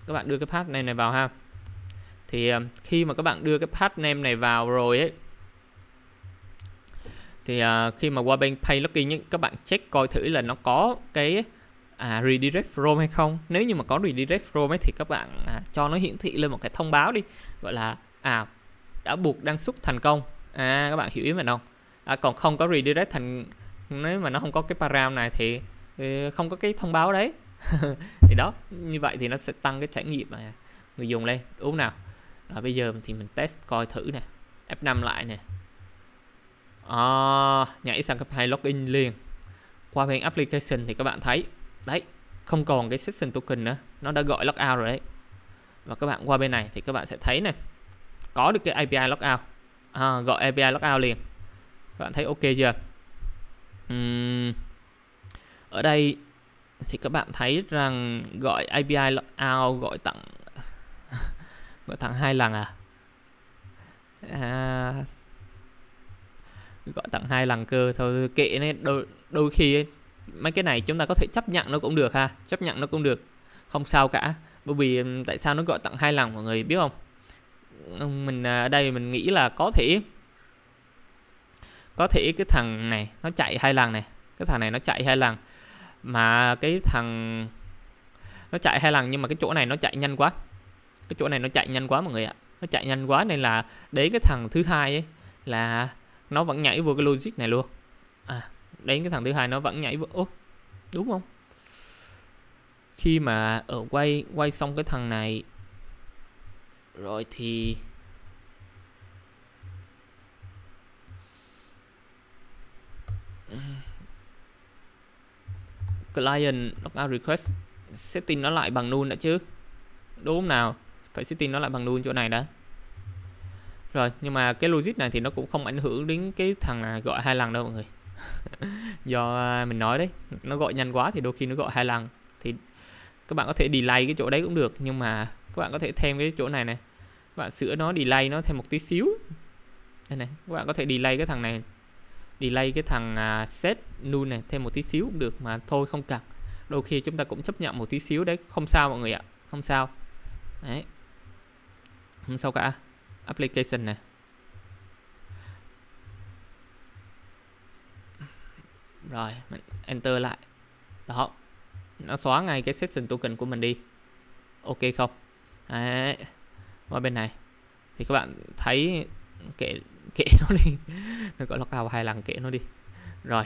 Các bạn đưa cái path name này vào ha. Thì ờ, khi mà các bạn đưa cái path name này vào rồi ấy thì uh, khi mà qua bên pay login ấy, các bạn check coi thử là nó có cái à, redirect from hay không. Nếu như mà có redirect from ấy thì các bạn à, cho nó hiển thị lên một cái thông báo đi gọi là à đã buộc đăng xuất thành công. À các bạn hiểu ý mình không? À, còn không có redirect thành nếu mà nó không có cái param này thì không có cái thông báo đấy. Thì đó như vậy thì nó sẽ tăng cái trải nghiệm mà người dùng lên. Đúng nào. Rồi bây giờ thì mình test coi thử nè. F5 lại nè. À, nhảy sang cấp 2 login liền. Qua bên application thì các bạn thấy. Đấy không còn cái session token nữa. Nó đã gọi logout rồi đấy. Và các bạn qua bên này thì các bạn sẽ thấy này có được cái API logout. À, gọi API logout liền. Các bạn thấy ok chưa? Uhm, ở đây thì các bạn thấy rằng gọi API logout gọi tặng gọi tặng hai lần à, à gọi tặng hai lần cơ thôi kệ nên đôi, đôi khi ấy, mấy cái này chúng ta có thể chấp nhận nó cũng được ha chấp nhận nó cũng được không sao cả. Bởi vì ừ, tại sao nó gọi tặng hai lần mọi người biết không? Ừ, mình à, ở đây mình nghĩ là có thể có thể cái thằng này nó chạy hai lần này cái thằng này nó chạy hai lần mà cái thằng nó chạy hai lần nhưng mà cái chỗ này nó chạy nhanh quá. Cái chỗ này nó chạy nhanh quá mọi người ạ. Nó chạy nhanh quá nên là đấy cái thằng thứ hai ấy là nó vẫn nhảy vô cái logic này luôn. À đến cái thằng thứ hai nó vẫn nhảy vô. Ô, đúng không? Khi mà ở quay quay xong cái thằng này rồi thì client logout request, setting nó lại bằng null đã chứ? Đúng không nào? Phải setting nó lại bằng null chỗ này đã. Rồi, nhưng mà cái logic này thì nó cũng không ảnh hưởng đến cái thằng à, gọi hai lần đâu mọi người. Do à, mình nói đấy, nó gọi nhanh quá thì đôi khi nó gọi hai lần thì các bạn có thể delay cái chỗ đấy cũng được, nhưng mà các bạn có thể thêm cái chỗ này này. Các bạn sửa nó, delay nó thêm một tí xíu. Đây này, các bạn có thể delay cái thằng này delay cái thằng à, set null này thêm một tí xíu cũng được mà thôi không cần. Đôi khi chúng ta cũng chấp nhận một tí xíu đấy, không sao mọi người ạ, không sao. Đấy. Không sao cả application này. Rồi, mình enter lại. Đó. Nó xóa ngay cái session token của mình đi. Ok không? Đấy. Qua bên này. Thì các bạn thấy kệ kệ nó đi. Nó gọi là cao hai lần kệ nó đi. Rồi,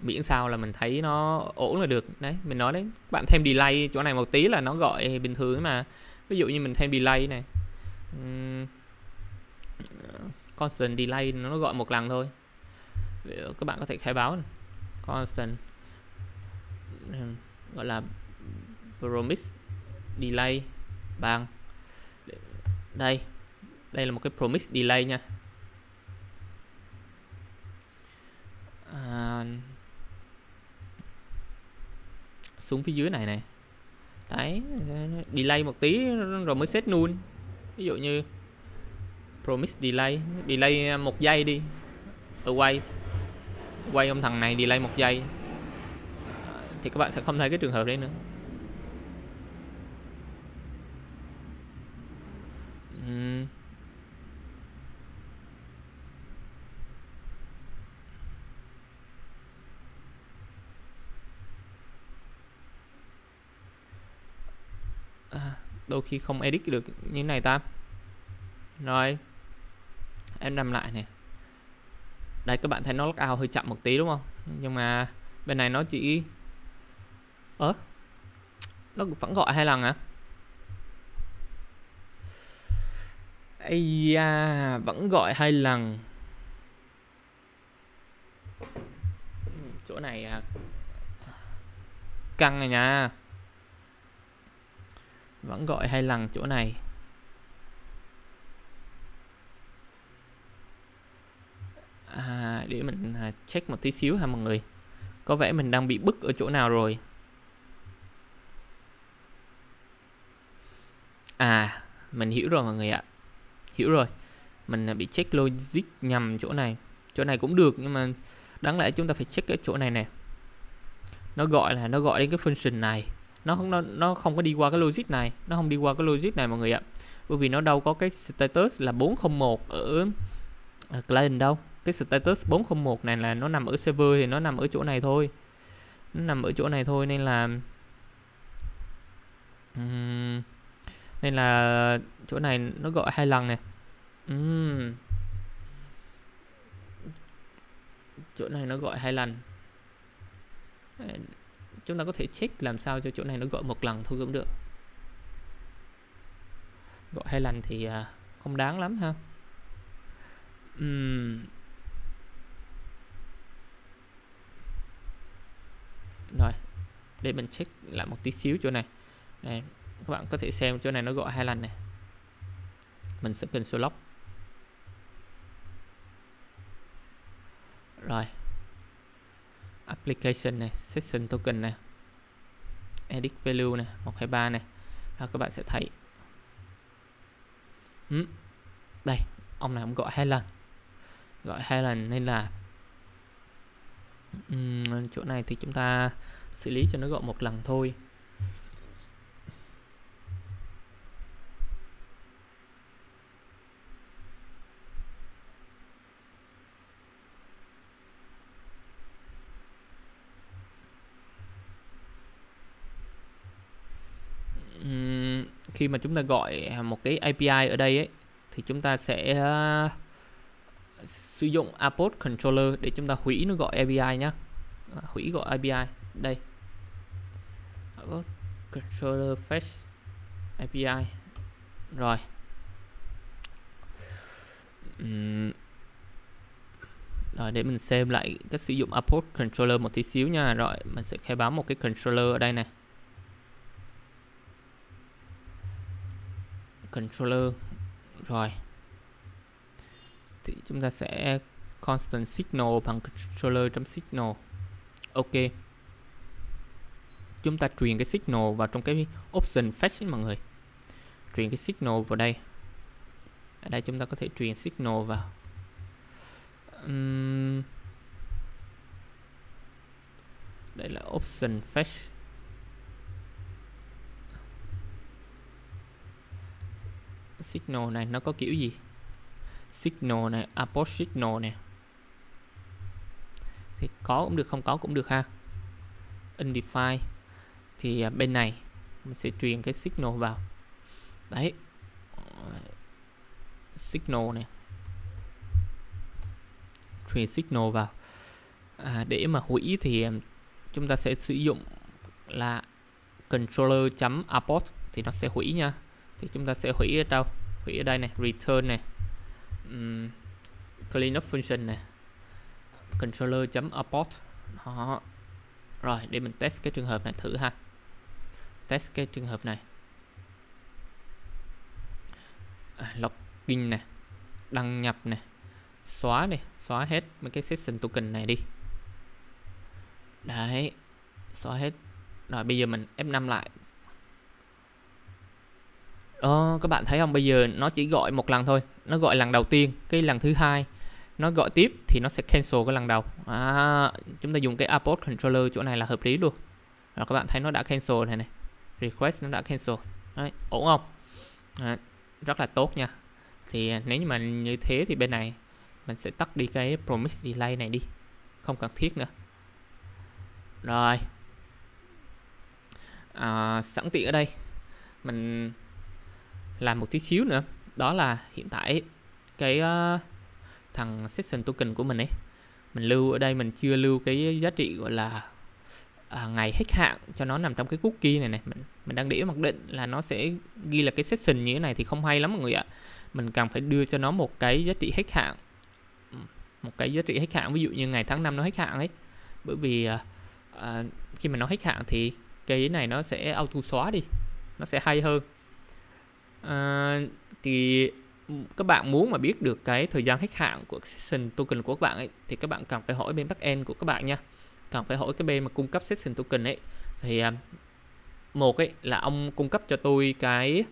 miễn sao là mình thấy nó ổn là được. Đấy, mình nói đấy, bạn thêm delay chỗ này một tí là nó gọi bình thường mà. Ví dụ như mình thêm delay này. Constant delay nó gọi một lần thôi. Các bạn có thể khai báo này. constant gọi là promise delay bằng đây đây là một cái promise delay nha. À, xuống phía dưới này này đấy delay một tí rồi mới set null. Ví dụ như promise delay delay một giây đi. Ở quay quay ông thằng này delay một giây. À, thì các bạn sẽ không thấy cái trường hợp đấy nữa uhm. à, đôi khi không edit được như này ta. Rồi, em làm lại này. đây, các bạn thấy nó log out hơi chậm một tí đúng không? Nhưng mà bên này nó chỉ, ớ, nó vẫn gọi hai lần à ây da, vẫn gọi hai lần. Chỗ này à, căng này nha vẫn gọi hai lần chỗ này. À, để mình à, check một tí xíu ha mọi người? Có vẻ mình đang bị bức ở chỗ nào rồi? À mình hiểu rồi mọi người ạ. Hiểu rồi. Mình à, bị check logic nhầm chỗ này. Chỗ này cũng được nhưng mà đáng lẽ chúng ta phải check cái chỗ này nè. Nó gọi là nó gọi đến cái function này nó không nó, nó không có đi qua cái logic này. Nó không đi qua cái logic này mọi người ạ. Bởi vì nó đâu có cái status là 401 ở, à, ở client đâu. Cái status 401 này là nó nằm ở server thì nó nằm ở chỗ này thôi. Nó nằm ở chỗ này thôi nên là um, nên là chỗ này nó gọi hai lần này um, chỗ này nó gọi hai lần chúng ta có thể check làm sao cho chỗ này nó gọi một lần thôi cũng được. Gọi hai lần thì à, không đáng lắm ha. Uhm. rồi, để mình check lại một tí xíu chỗ này. Này, các bạn có thể xem chỗ này nó gọi hai lần này. Mình sẽ cần số lock. Rồi application này session token này edit value này 123 này. Và các bạn sẽ thấy. Ừ. đây ông này ông gọi hai lần gọi hai lần nên là um, chỗ này thì chúng ta xử lý cho nó gọi một lần thôi. Khi mà chúng ta gọi à, một cái API ở đây ấy thì chúng ta sẽ uh, sử dụng Apple controller để chúng ta hủy nó gọi API nhé à, hủy gọi API đây. Apple controller fetch API rồi. Uhm. rồi để mình xem lại cách sử dụng Apple controller một tí xíu nha. Rồi mình sẽ khai báo một cái controller ở đây này. Controller. Rồi. Thì chúng ta sẽ constant signal bằng controller trong signal. Ok. Chúng ta truyền cái signal vào trong cái option fetch mọi người. Truyền cái signal vào đây. Ở đây chúng ta có thể truyền signal vào. Uhm, đây là option fetch. Signal này nó có kiểu gì? Signal này apost signal này thì có cũng được không có cũng được ha. Undefined thì à, bên này mình sẽ truyền cái signal vào. Đấy. Signal này truyền signal vào. À, để mà hủy thì à, chúng ta sẽ sử dụng là controller chấm apport thì nó sẽ hủy nha thì chúng ta sẽ hủy ở đâu? Hủy ở đây này return này um, cleanup function này controller chấm apport. Đó. Rồi để mình test cái trường hợp này thử ha. Test cái trường hợp này. À, login này đăng nhập này xóa này xóa hết mấy cái session token này đi. Đấy xóa hết. Rồi bây giờ mình F5 lại. Ờ, các bạn thấy không? Bây giờ nó chỉ gọi một lần thôi. Nó gọi lần đầu tiên cái lần thứ hai. Nó gọi tiếp thì nó sẽ cancel cái lần đầu. À, chúng ta dùng cái apport controller chỗ này là hợp lý luôn. Rồi các bạn thấy nó đã cancel này này. Request nó đã cancel. Đấy, ổn không? À, rất là tốt nha. Thì nếu như mà như thế thì bên này mình sẽ tắt đi cái promise delay này đi. Không cần thiết nữa. Rồi. À, sẵn tiện ở đây. Mình làm một tí xíu nữa. Đó là hiện tại cái uh, thằng session token của mình ấy. Mình lưu ở đây mình chưa lưu cái giá trị gọi là à, ngày hết hạn cho nó nằm trong cái cookie này này. Mình mình đang để mặc định là nó sẽ ghi là cái session như thế này thì không hay lắm mọi người ạ. Mình cần phải đưa cho nó một cái giá trị hết hạn. Một cái giá trị hết hạn ví dụ như ngày tháng năm nó hết hạn ấy. Bởi vì à, à, khi mà nó hết hạn thì cái này nó sẽ auto xóa đi. Nó sẽ hay hơn à, thì các bạn muốn mà biết được cái thời gian hết hạn của session token của các bạn ấy thì các bạn cần phải hỏi bên backend của các bạn nha. Cần phải hỏi cái bên mà cung cấp session token ấy. Thì à, một ấy là ông cung cấp cho tôi cái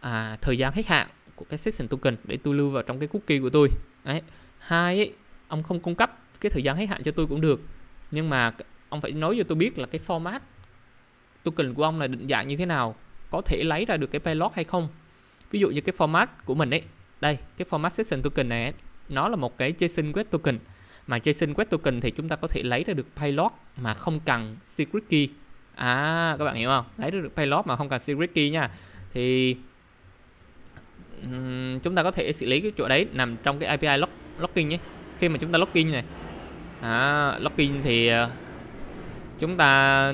à, thời gian hết hạn của cái session token để tôi lưu vào trong cái cookie của tôi. Đấy. Hai ấy, ông không cung cấp cái thời gian hết hạn cho tôi cũng được. Nhưng mà ông phải nói cho tôi biết là cái format token của ông là định dạng như thế nào có thể lấy ra được cái payload hay không ví dụ như cái format của mình ấy. Đây cái format session token này ấy, nó là một cái JSON web token. Mà JSON web token thì chúng ta có thể lấy ra được payload mà không cần secret key. À các bạn hiểu không? Lấy được payload mà không cần secret key nha. Thì um, chúng ta có thể xử lý cái chỗ đấy nằm trong cái API log, login nhé. Khi mà chúng ta login này. À, login thì uh, chúng ta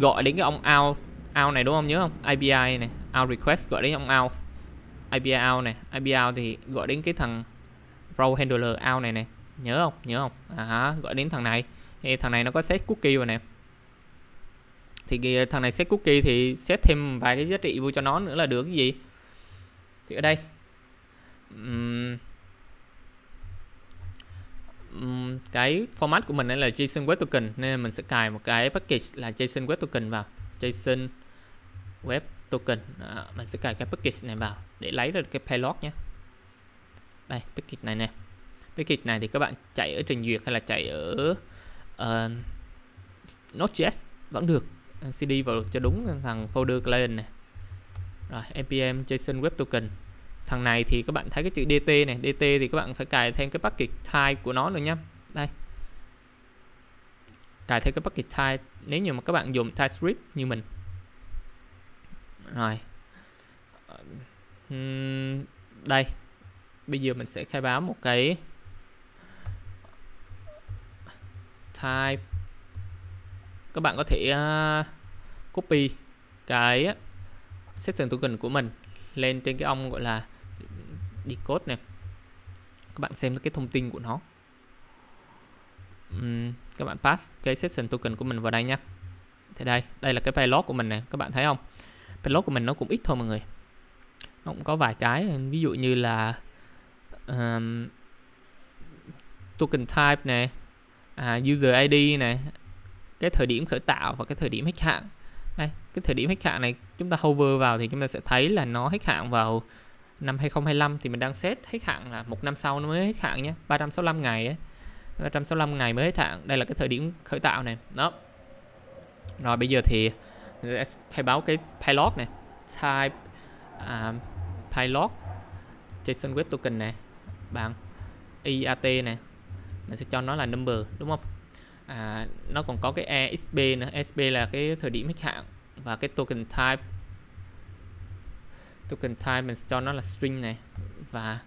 gọi đến cái ông out out này đúng không? Nhớ không? API này out request gọi đến ông out API out này. API out thì gọi đến cái thằng row handler out này này nhớ không? Nhớ không? À, gọi đến thằng này. Thì thằng này nó có set cookie rồi nè. Thì thằng này set cookie thì set thêm vài cái giá trị vô cho nó nữa là được. Cái gì? Thì ở đây. Um, um, cái format của mình đây là JSON Web Token nên mình sẽ cài một cái package là JSON Web Token vào. JSON Web Token. Đó, mình sẽ cài cái package này vào để lấy được cái payload nhé. Đây package này nè. Package này thì các bạn chạy ở trình duyệt hay là chạy ở uh, Node.js vẫn được. Ờ, Cd vào cho đúng thằng folder client này rồi npm json web token. Thằng này thì các bạn thấy cái chữ dt này. Dt thì các bạn phải cài thêm cái package type của nó nữa nhé đây. Cài thêm cái package type. Nếu như mà các bạn dùng typescript như mình rồi. Uhm, đây. Bây giờ mình sẽ khai báo một cái type. Các bạn có thể uh, copy cái section token của mình lên trên cái ông gọi là decode này. Các bạn xem cái thông tin của nó. Uhm, các bạn pass cái session token của mình vào đây nha. Thì đây đây là cái payload của mình này các bạn thấy không? Payload của mình nó cũng ít thôi mọi người. Nó cũng có vài cái ví dụ như là um, token type này à, user ID này cái thời điểm khởi tạo và cái thời điểm hết hạn đây cái thời điểm hết hạn này chúng ta hover vào thì chúng ta sẽ thấy là nó hết hạn vào năm 2025 thì mình đang set hết hạn là một năm sau nó mới hết hạn nhé 365 ngày ấy. 365 ngày mới hết hạn đây là cái thời điểm khởi tạo này. Đó. Rồi bây giờ thì khai báo cái pilot này. Type uh, à, pilot JSON Web Token này. Bằng IAT này. Mình sẽ cho nó là number đúng không? À, nó còn có cái EXP nữa. EXP là cái thời điểm hết hạn. Và cái token type token type mình sẽ cho nó là string này. Và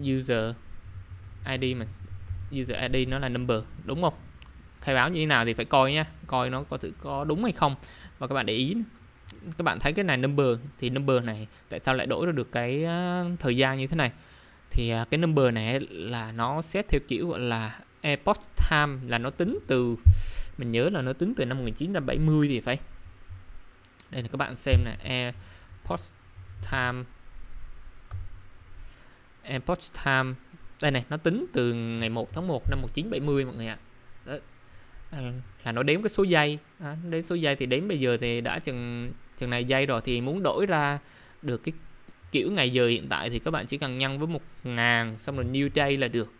user ID mình user ID nó là number đúng không? Khai báo như thế nào thì phải coi nha coi nó có thử có đúng hay không. Và các bạn để ý, các bạn thấy cái này number, thì number này tại sao lại đổi ra được cái thời gian như thế này? Thì à, cái number này là nó xét theo kiểu, gọi là epoch time, là nó tính từ, mình nhớ là nó tính từ năm 1970 thì phải. Đây là các bạn xem là epoch time epoch time. Đây này, nó tính từ ngày 1 tháng 1 năm 1970 mọi người ạ. Ờ, là nó đếm cái số giây à, đến số giây thì đến bây giờ thì đã chừng chừng này giây rồi thì muốn đổi ra được cái kiểu ngày giờ hiện tại thì các bạn chỉ cần nhân với một ngàn xong rồi new day là được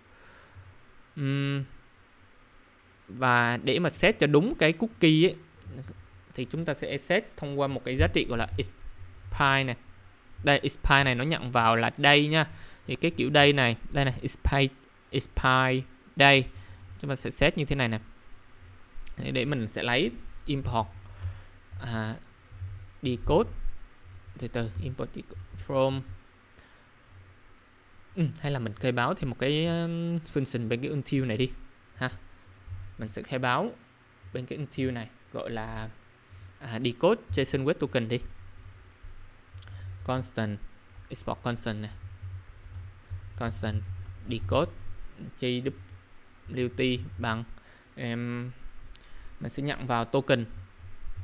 uhm. và để mà set cho đúng cái cookie ấy, thì chúng ta sẽ set thông qua một cái giá trị gọi là expire này đây expire này nó nhận vào là đây nha thì cái kiểu đây này đây này expire expire đây chúng ta sẽ set như thế này này để, để mình sẽ lấy import à, decode từ từ import decode from ừ, hay là mình khai báo thêm một cái function bên cái until này đi ha. Mình sẽ khai báo bên cái until này gọi là à, decode JSON web token đi. Constant export constant này. Constant decode JWT bằng em mình sẽ nhận vào token.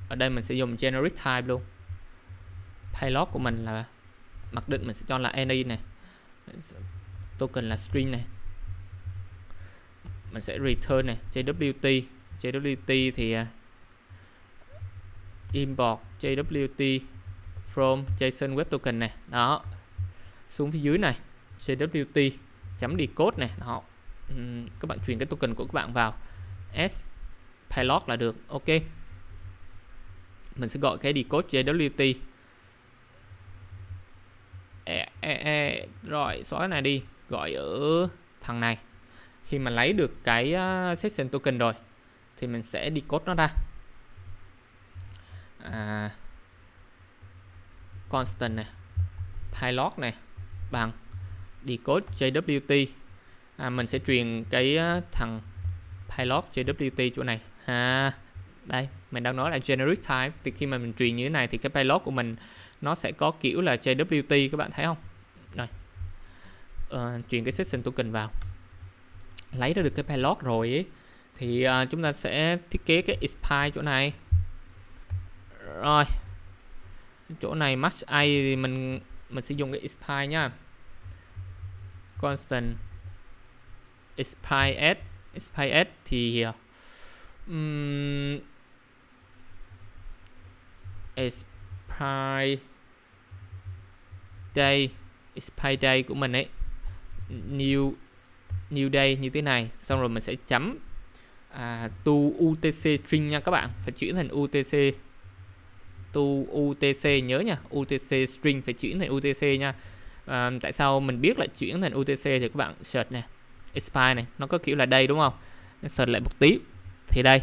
Ở đây mình sẽ dùng generic type luôn. Payload của mình là mặc định mình sẽ cho là any này. Token là string này. Mình sẽ return này. JWT JWT thì uh, import JWT from JSON Web Token này. Đó. Xuống phía dưới này. JWT chấm decode này. Đó. Uhm, các bạn truyền cái token của các bạn vào. S payload là được ok. Mình sẽ gọi cái decode JWT e, e, e. rồi xóa này đi gọi ở thằng này. Khi mà lấy được cái à, session token rồi thì mình sẽ decode nó ra. À, constant này pilot này bằng decode JWT à, mình sẽ truyền cái à, thằng pilot JWT chỗ này à, đây mình đang nói là generic type. Thì khi mà mình truyền như thế này thì cái payload của mình nó sẽ có kiểu là JWT các bạn thấy không? Rồi. Uh, truyền cái session token vào. Lấy ra được cái payload rồi ấy, thì uh, chúng ta sẽ thiết kế cái expire chỗ này. Rồi. Chỗ này match a thì mình mình sẽ dùng cái expire nha. Constant. Expire s. Expire s thì ờ, um, expire day. Expire day của mình ấy. New new day như thế này. Xong rồi mình sẽ chấm à, to utc string nha các bạn. Phải chuyển thành utc to utc nhớ nha. Utc string phải chuyển thành utc nha. À, tại sao mình biết là chuyển thành utc thì các bạn search nè. Expire này. Nó có kiểu là đây đúng không? Search lại một tí thì đây.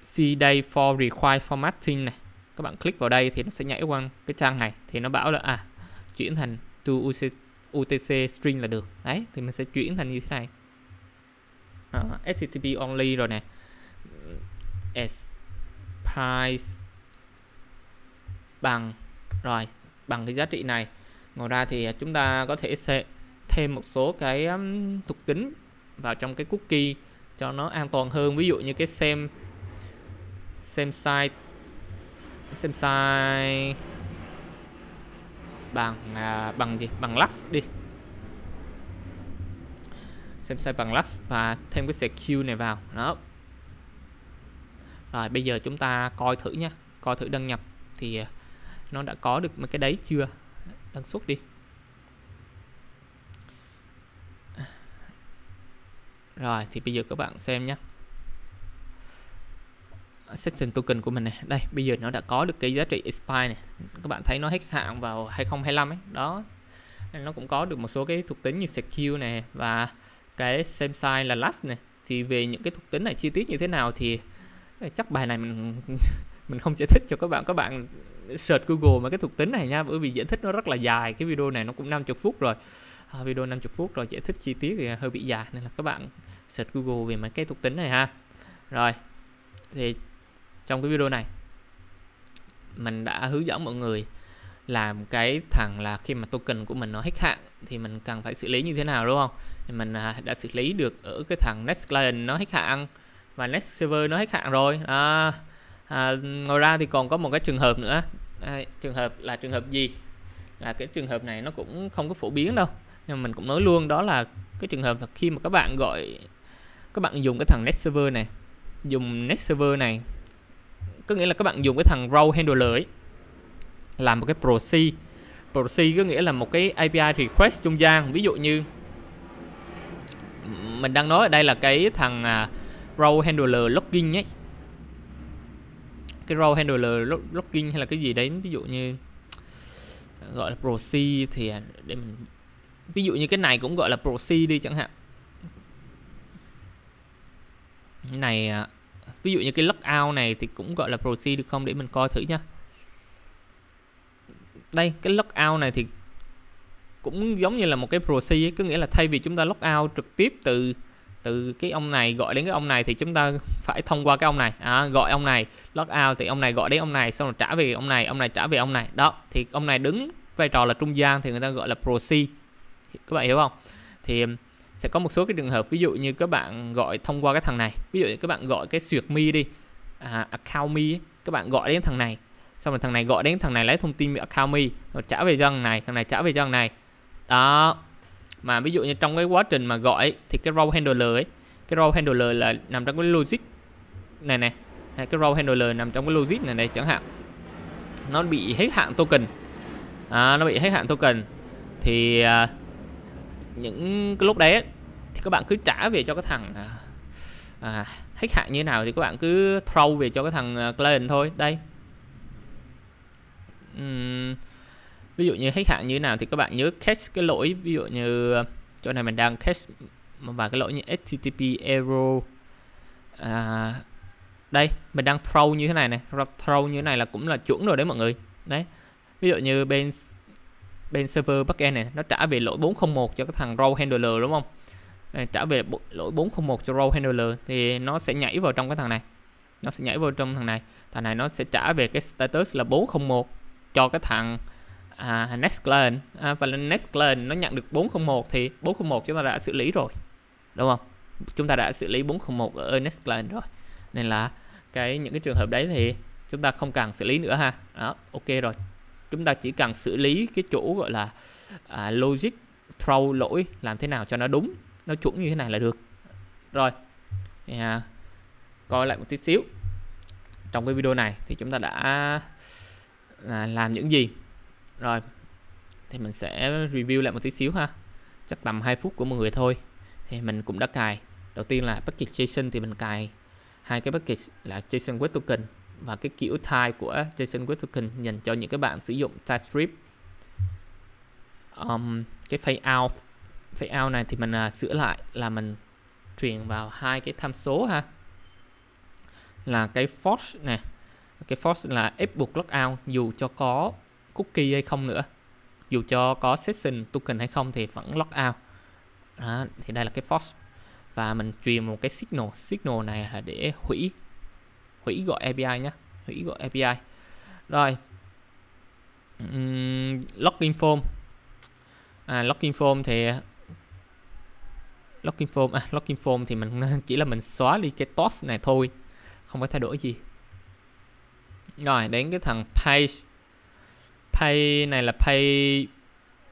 CDay for required formatting này. Các bạn click vào đây thì nó sẽ nhảy qua cái trang này. Thì nó bảo là à chuyển thành to UTC, UTC string là được. Đấy thì mình sẽ chuyển thành như thế này. À, HTTP only rồi nè. As price bằng rồi bằng cái giá trị này. Ngoài ra thì chúng ta có thể sẽ thêm một số cái um, thuộc tính vào trong cái cookie cho nó an toàn hơn. Ví dụ như cái xem xem site xem size bằng à, bằng gì? Bằng lux đi. Xem size bằng lux và thêm cái secure này vào. Đó. Rồi bây giờ chúng ta coi thử nha. Coi thử đăng nhập thì nó đã có được mấy cái đấy chưa? Đăng xuất đi. Rồi, thì bây giờ các bạn xem nhé. Section token của mình này. Đây, bây giờ nó đã có được cái giá trị expire này. Các bạn thấy nó hết hạn vào 2025 ấy. Đó. Nó cũng có được một số cái thuộc tính như secure này và cái same size là last này. Thì về những cái thuộc tính này chi tiết như thế nào thì ờ, chắc bài này mình mình không giải thích cho các bạn. Các bạn search Google mà cái thuộc tính này nha, bởi vì giải thích nó rất là dài. Cái video này nó cũng 50 phút rồi à, video 50 phút rồi giải thích chi tiết thì hơi bị dài nên là các bạn search Google về mấy cái thuộc tính này ha. Rồi thì trong cái video này mình đã hướng dẫn mọi người làm cái thằng là khi mà token của mình nó hết hạn thì mình cần phải xử lý như thế nào đúng không? Thì mình à, đã xử lý được ở cái thằng next client nó hết hạn và next server nó hết hạn rồi. À, à, ngoài ra thì còn có một cái trường hợp nữa. À, trường hợp là trường hợp gì? Là cái trường hợp này nó cũng không có phổ biến đâu nhưng mà mình cũng nói luôn, đó là cái trường hợp là khi mà các bạn gọi, các bạn dùng cái thằng next server này, dùng next server này, có nghĩa là các bạn dùng cái thằng row handler ấy, làm một cái proxy. Proxy có nghĩa là một cái API request trung gian. Ví dụ như mình đang nói ở đây là cái thằng à, row handler login nhé cái row handler login hay là cái gì đấy, ví dụ như, gọi là proxy thì à, để mình ví dụ như cái này cũng gọi là proxy đi chẳng hạn. Này à, ví dụ như cái logout này thì cũng gọi là proxy được không? Để mình coi thử nha đây cái logout này thì cũng giống như là một cái proxy ấy, có nghĩa là thay vì chúng ta logout trực tiếp từ từ cái ông này gọi đến cái ông này thì chúng ta phải thông qua cái ông này. À, gọi ông này logout thì ông này gọi đến ông này xong rồi trả về ông này ông này trả về ông này. Đó thì ông này đứng vai trò là trung gian thì người ta gọi là proxy các bạn hiểu không? Thì um, sẽ có một số cái trường hợp ví dụ như các bạn gọi thông qua cái thằng này. Ví dụ như các bạn gọi cái suyệt mi đi. À, account mi các bạn gọi đến thằng này. Xong rồi thằng này gọi đến thằng này lấy thông tin account mi. Rồi trả về cho thằng này thằng này trả về cho thằng này. Đó. Mà ví dụ như trong cái quá trình mà gọi thì cái row handler ấy cái row handler là nằm trong cái logic này này cái row handler nằm trong cái logic này này chẳng hạn. Nó bị hết hạn token. À, nó bị hết hạn token. Thì uh, những cái lúc đấy thì các bạn cứ trả về cho cái thằng à, à, khách hàng như thế nào thì các bạn cứ throw về cho cái thằng à, client thôi đây. Uhm, ví dụ như khách hàng như thế nào thì các bạn nhớ catch cái lỗi ví dụ như à, chỗ này mình đang catch và cái lỗi như http error à, đây mình đang throw như thế này này throw như thế này là cũng là chuẩn rồi đấy mọi người. Đấy ví dụ như bên bên server backend này nó trả về lỗi 401 cho cái thằng row handler đúng không? Ờ, trả về lỗi 401 cho row handler thì nó sẽ nhảy vào trong cái thằng này. Nó sẽ nhảy vào trong thằng này. Thằng này nó sẽ trả về cái status là 401 cho cái thằng à, next client. À, và next client nó nhận được 401 thì 401 chúng ta đã xử lý rồi đúng không? Chúng ta đã xử lý 401 ở next client rồi. Nên là cái những cái trường hợp đấy thì chúng ta không cần xử lý nữa ha. Đó ok rồi chúng ta chỉ cần xử lý cái chỗ gọi là à, logic throw lỗi làm thế nào cho nó đúng nó chuẩn như thế này là được. Rồi à, coi lại một tí xíu. Trong cái video này thì chúng ta đã à, làm những gì? Rồi thì mình sẽ review lại một tí xíu ha. Chắc tầm 2 phút của mọi người thôi thì mình cũng đã cài. Đầu tiên là package JSON thì mình cài hai cái package là JSON Web Token và cái kiểu type của JSON Web Token dành cho những cái bạn sử dụng TypeScript um, cái fade out fade out này thì mình uh, sửa lại là mình truyền vào hai cái tham số ha. Là cái force này cái force là ép buộc logout dù cho có cookie hay không nữa. Dù cho có session token hay không thì vẫn logout đó, thì đây là cái force. Và mình truyền một cái signal signal này là để hủy hủy gọi API nhé hủy gọi API rồi. Um, login form. À, login form thì login form à, login form thì mình chỉ là mình xóa đi cái toss này thôi. Không phải thay đổi gì. Rồi đến cái thằng page page này là page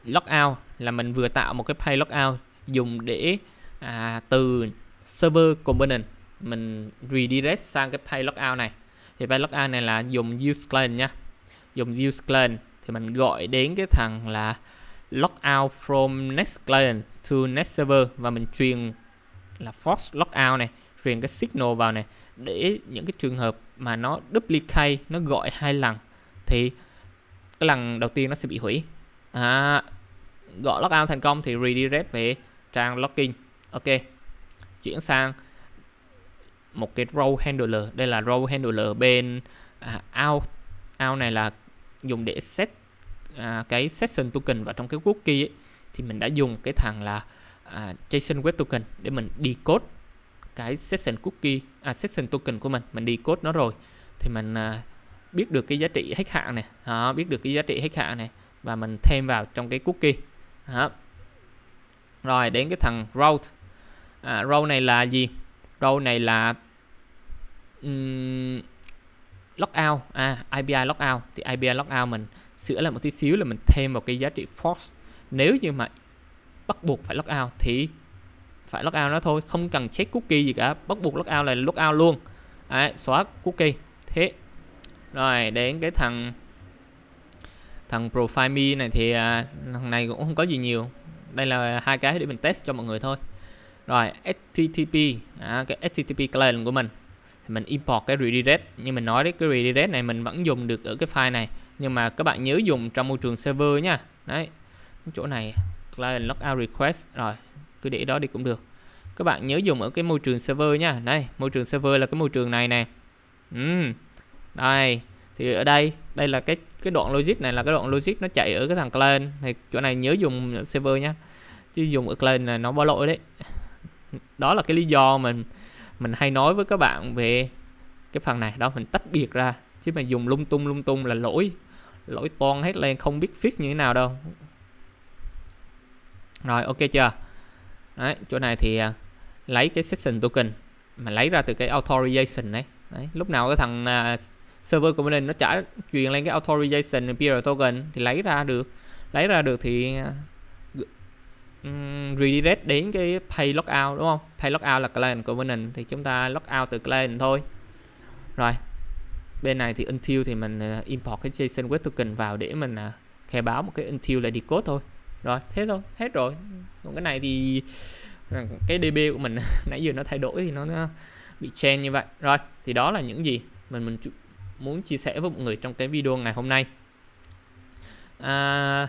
logout là mình vừa tạo một cái page logout dùng để à, từ server component mình redirect sang cái page logout này. Thì page logout này là dùng use client nha. Dùng use client thì mình gọi đến cái thằng là logout from next client to next server và mình truyền là force logout này truyền cái signal vào này. Để những cái trường hợp mà nó duplicate nó gọi hai lần thì cái lần đầu tiên nó sẽ bị hủy. À, gọi logout thành công thì redirect về trang login. Ok chuyển sang một cái row handler. Đây là row handler bên à, out. Out này là dùng để set à, cái session token vào trong cái cookie ấy, thì mình đã dùng cái thằng là à, JSON Web Token để mình decode cái session cookie à, session token của mình. Mình decode nó rồi thì mình à, biết được cái giá trị khách hàng này. Đó, biết được cái giá trị khách hàng này và mình thêm vào trong cái cookie đó. rồi đến cái thằng route. À, row này là gì? Row này là um, lockout à IBI lockout, thì IBI lockout mình sửa lại một tí xíu là mình thêm vào cái giá trị force. Nếu như mà bắt buộc phải lockout thì phải lockout nó thôi không cần check cookie gì cả. Bắt buộc lockout là lockout luôn. À, xóa cookie. Thế. Rồi đến cái thằng thằng profile me này thì à, thằng này cũng không có gì nhiều. Đây là hai cái để mình test cho mọi người thôi. Rồi http à, cái http client của mình mình import cái redirect như mình nói đấy, cái redirect này mình vẫn dùng được ở cái file này. Nhưng mà các bạn nhớ dùng trong môi trường server nha. Đấy chỗ này, client logout request, rồi, cứ để đó đi cũng được. Các bạn nhớ dùng ở cái môi trường server nha. Đây, môi trường server là cái môi trường này nè. Ừ. đây, thì ở đây đây là cái cái đoạn logic này là cái đoạn logic nó chạy ở cái thằng client. Thì chỗ này nhớ dùng server nhá chứ dùng ở client là nó bỏ lỗi đấy. Đó là cái lý do mình mình hay nói với các bạn về cái phần này. Đó mình tách biệt ra. Chứ mà dùng lung tung lung tung là lỗi. Lỗi toan hết lên không biết fix như thế nào đâu. Rồi ok chưa? Đấy chỗ này thì à, lấy cái session token mà lấy ra từ cái authorization đấy, đấy lúc nào cái thằng uh, server của mình nó trả truyền lên cái authorization peer token thì lấy ra được. Lấy ra được thì à, redirect đến cái pay logout đúng không? Pay logout là client của mình thì chúng ta logout từ client thôi. Rồi bên này thì until thì mình ờ, import cái JSON web token vào để mình ờ, khai báo một cái until là decode thôi. Rồi thế thôi hết rồi. Còn cái này thì ờ, cái DB của mình nãy giờ nó thay đổi thì nó, nó bị change như vậy. Rồi thì đó là những gì mình mình muốn chia sẻ với mọi người trong cái video ngày hôm nay. À,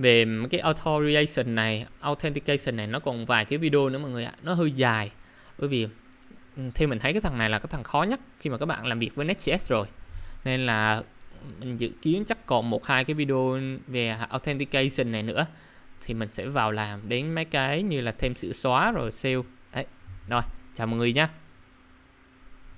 về cái authorization này, authentication này, nó còn vài cái video nữa mọi người ạ. Nó hơi dài. Bởi vì ừ, theo mình thấy cái thằng này là cái thằng khó nhất khi mà các bạn làm việc với Next.js rồi. Nên là mình dự kiến chắc còn một hai cái video về authentication này nữa thì mình sẽ vào làm đến mấy cái như là thêm sự xóa rồi sale. Đấy, rồi, chào mọi người nhé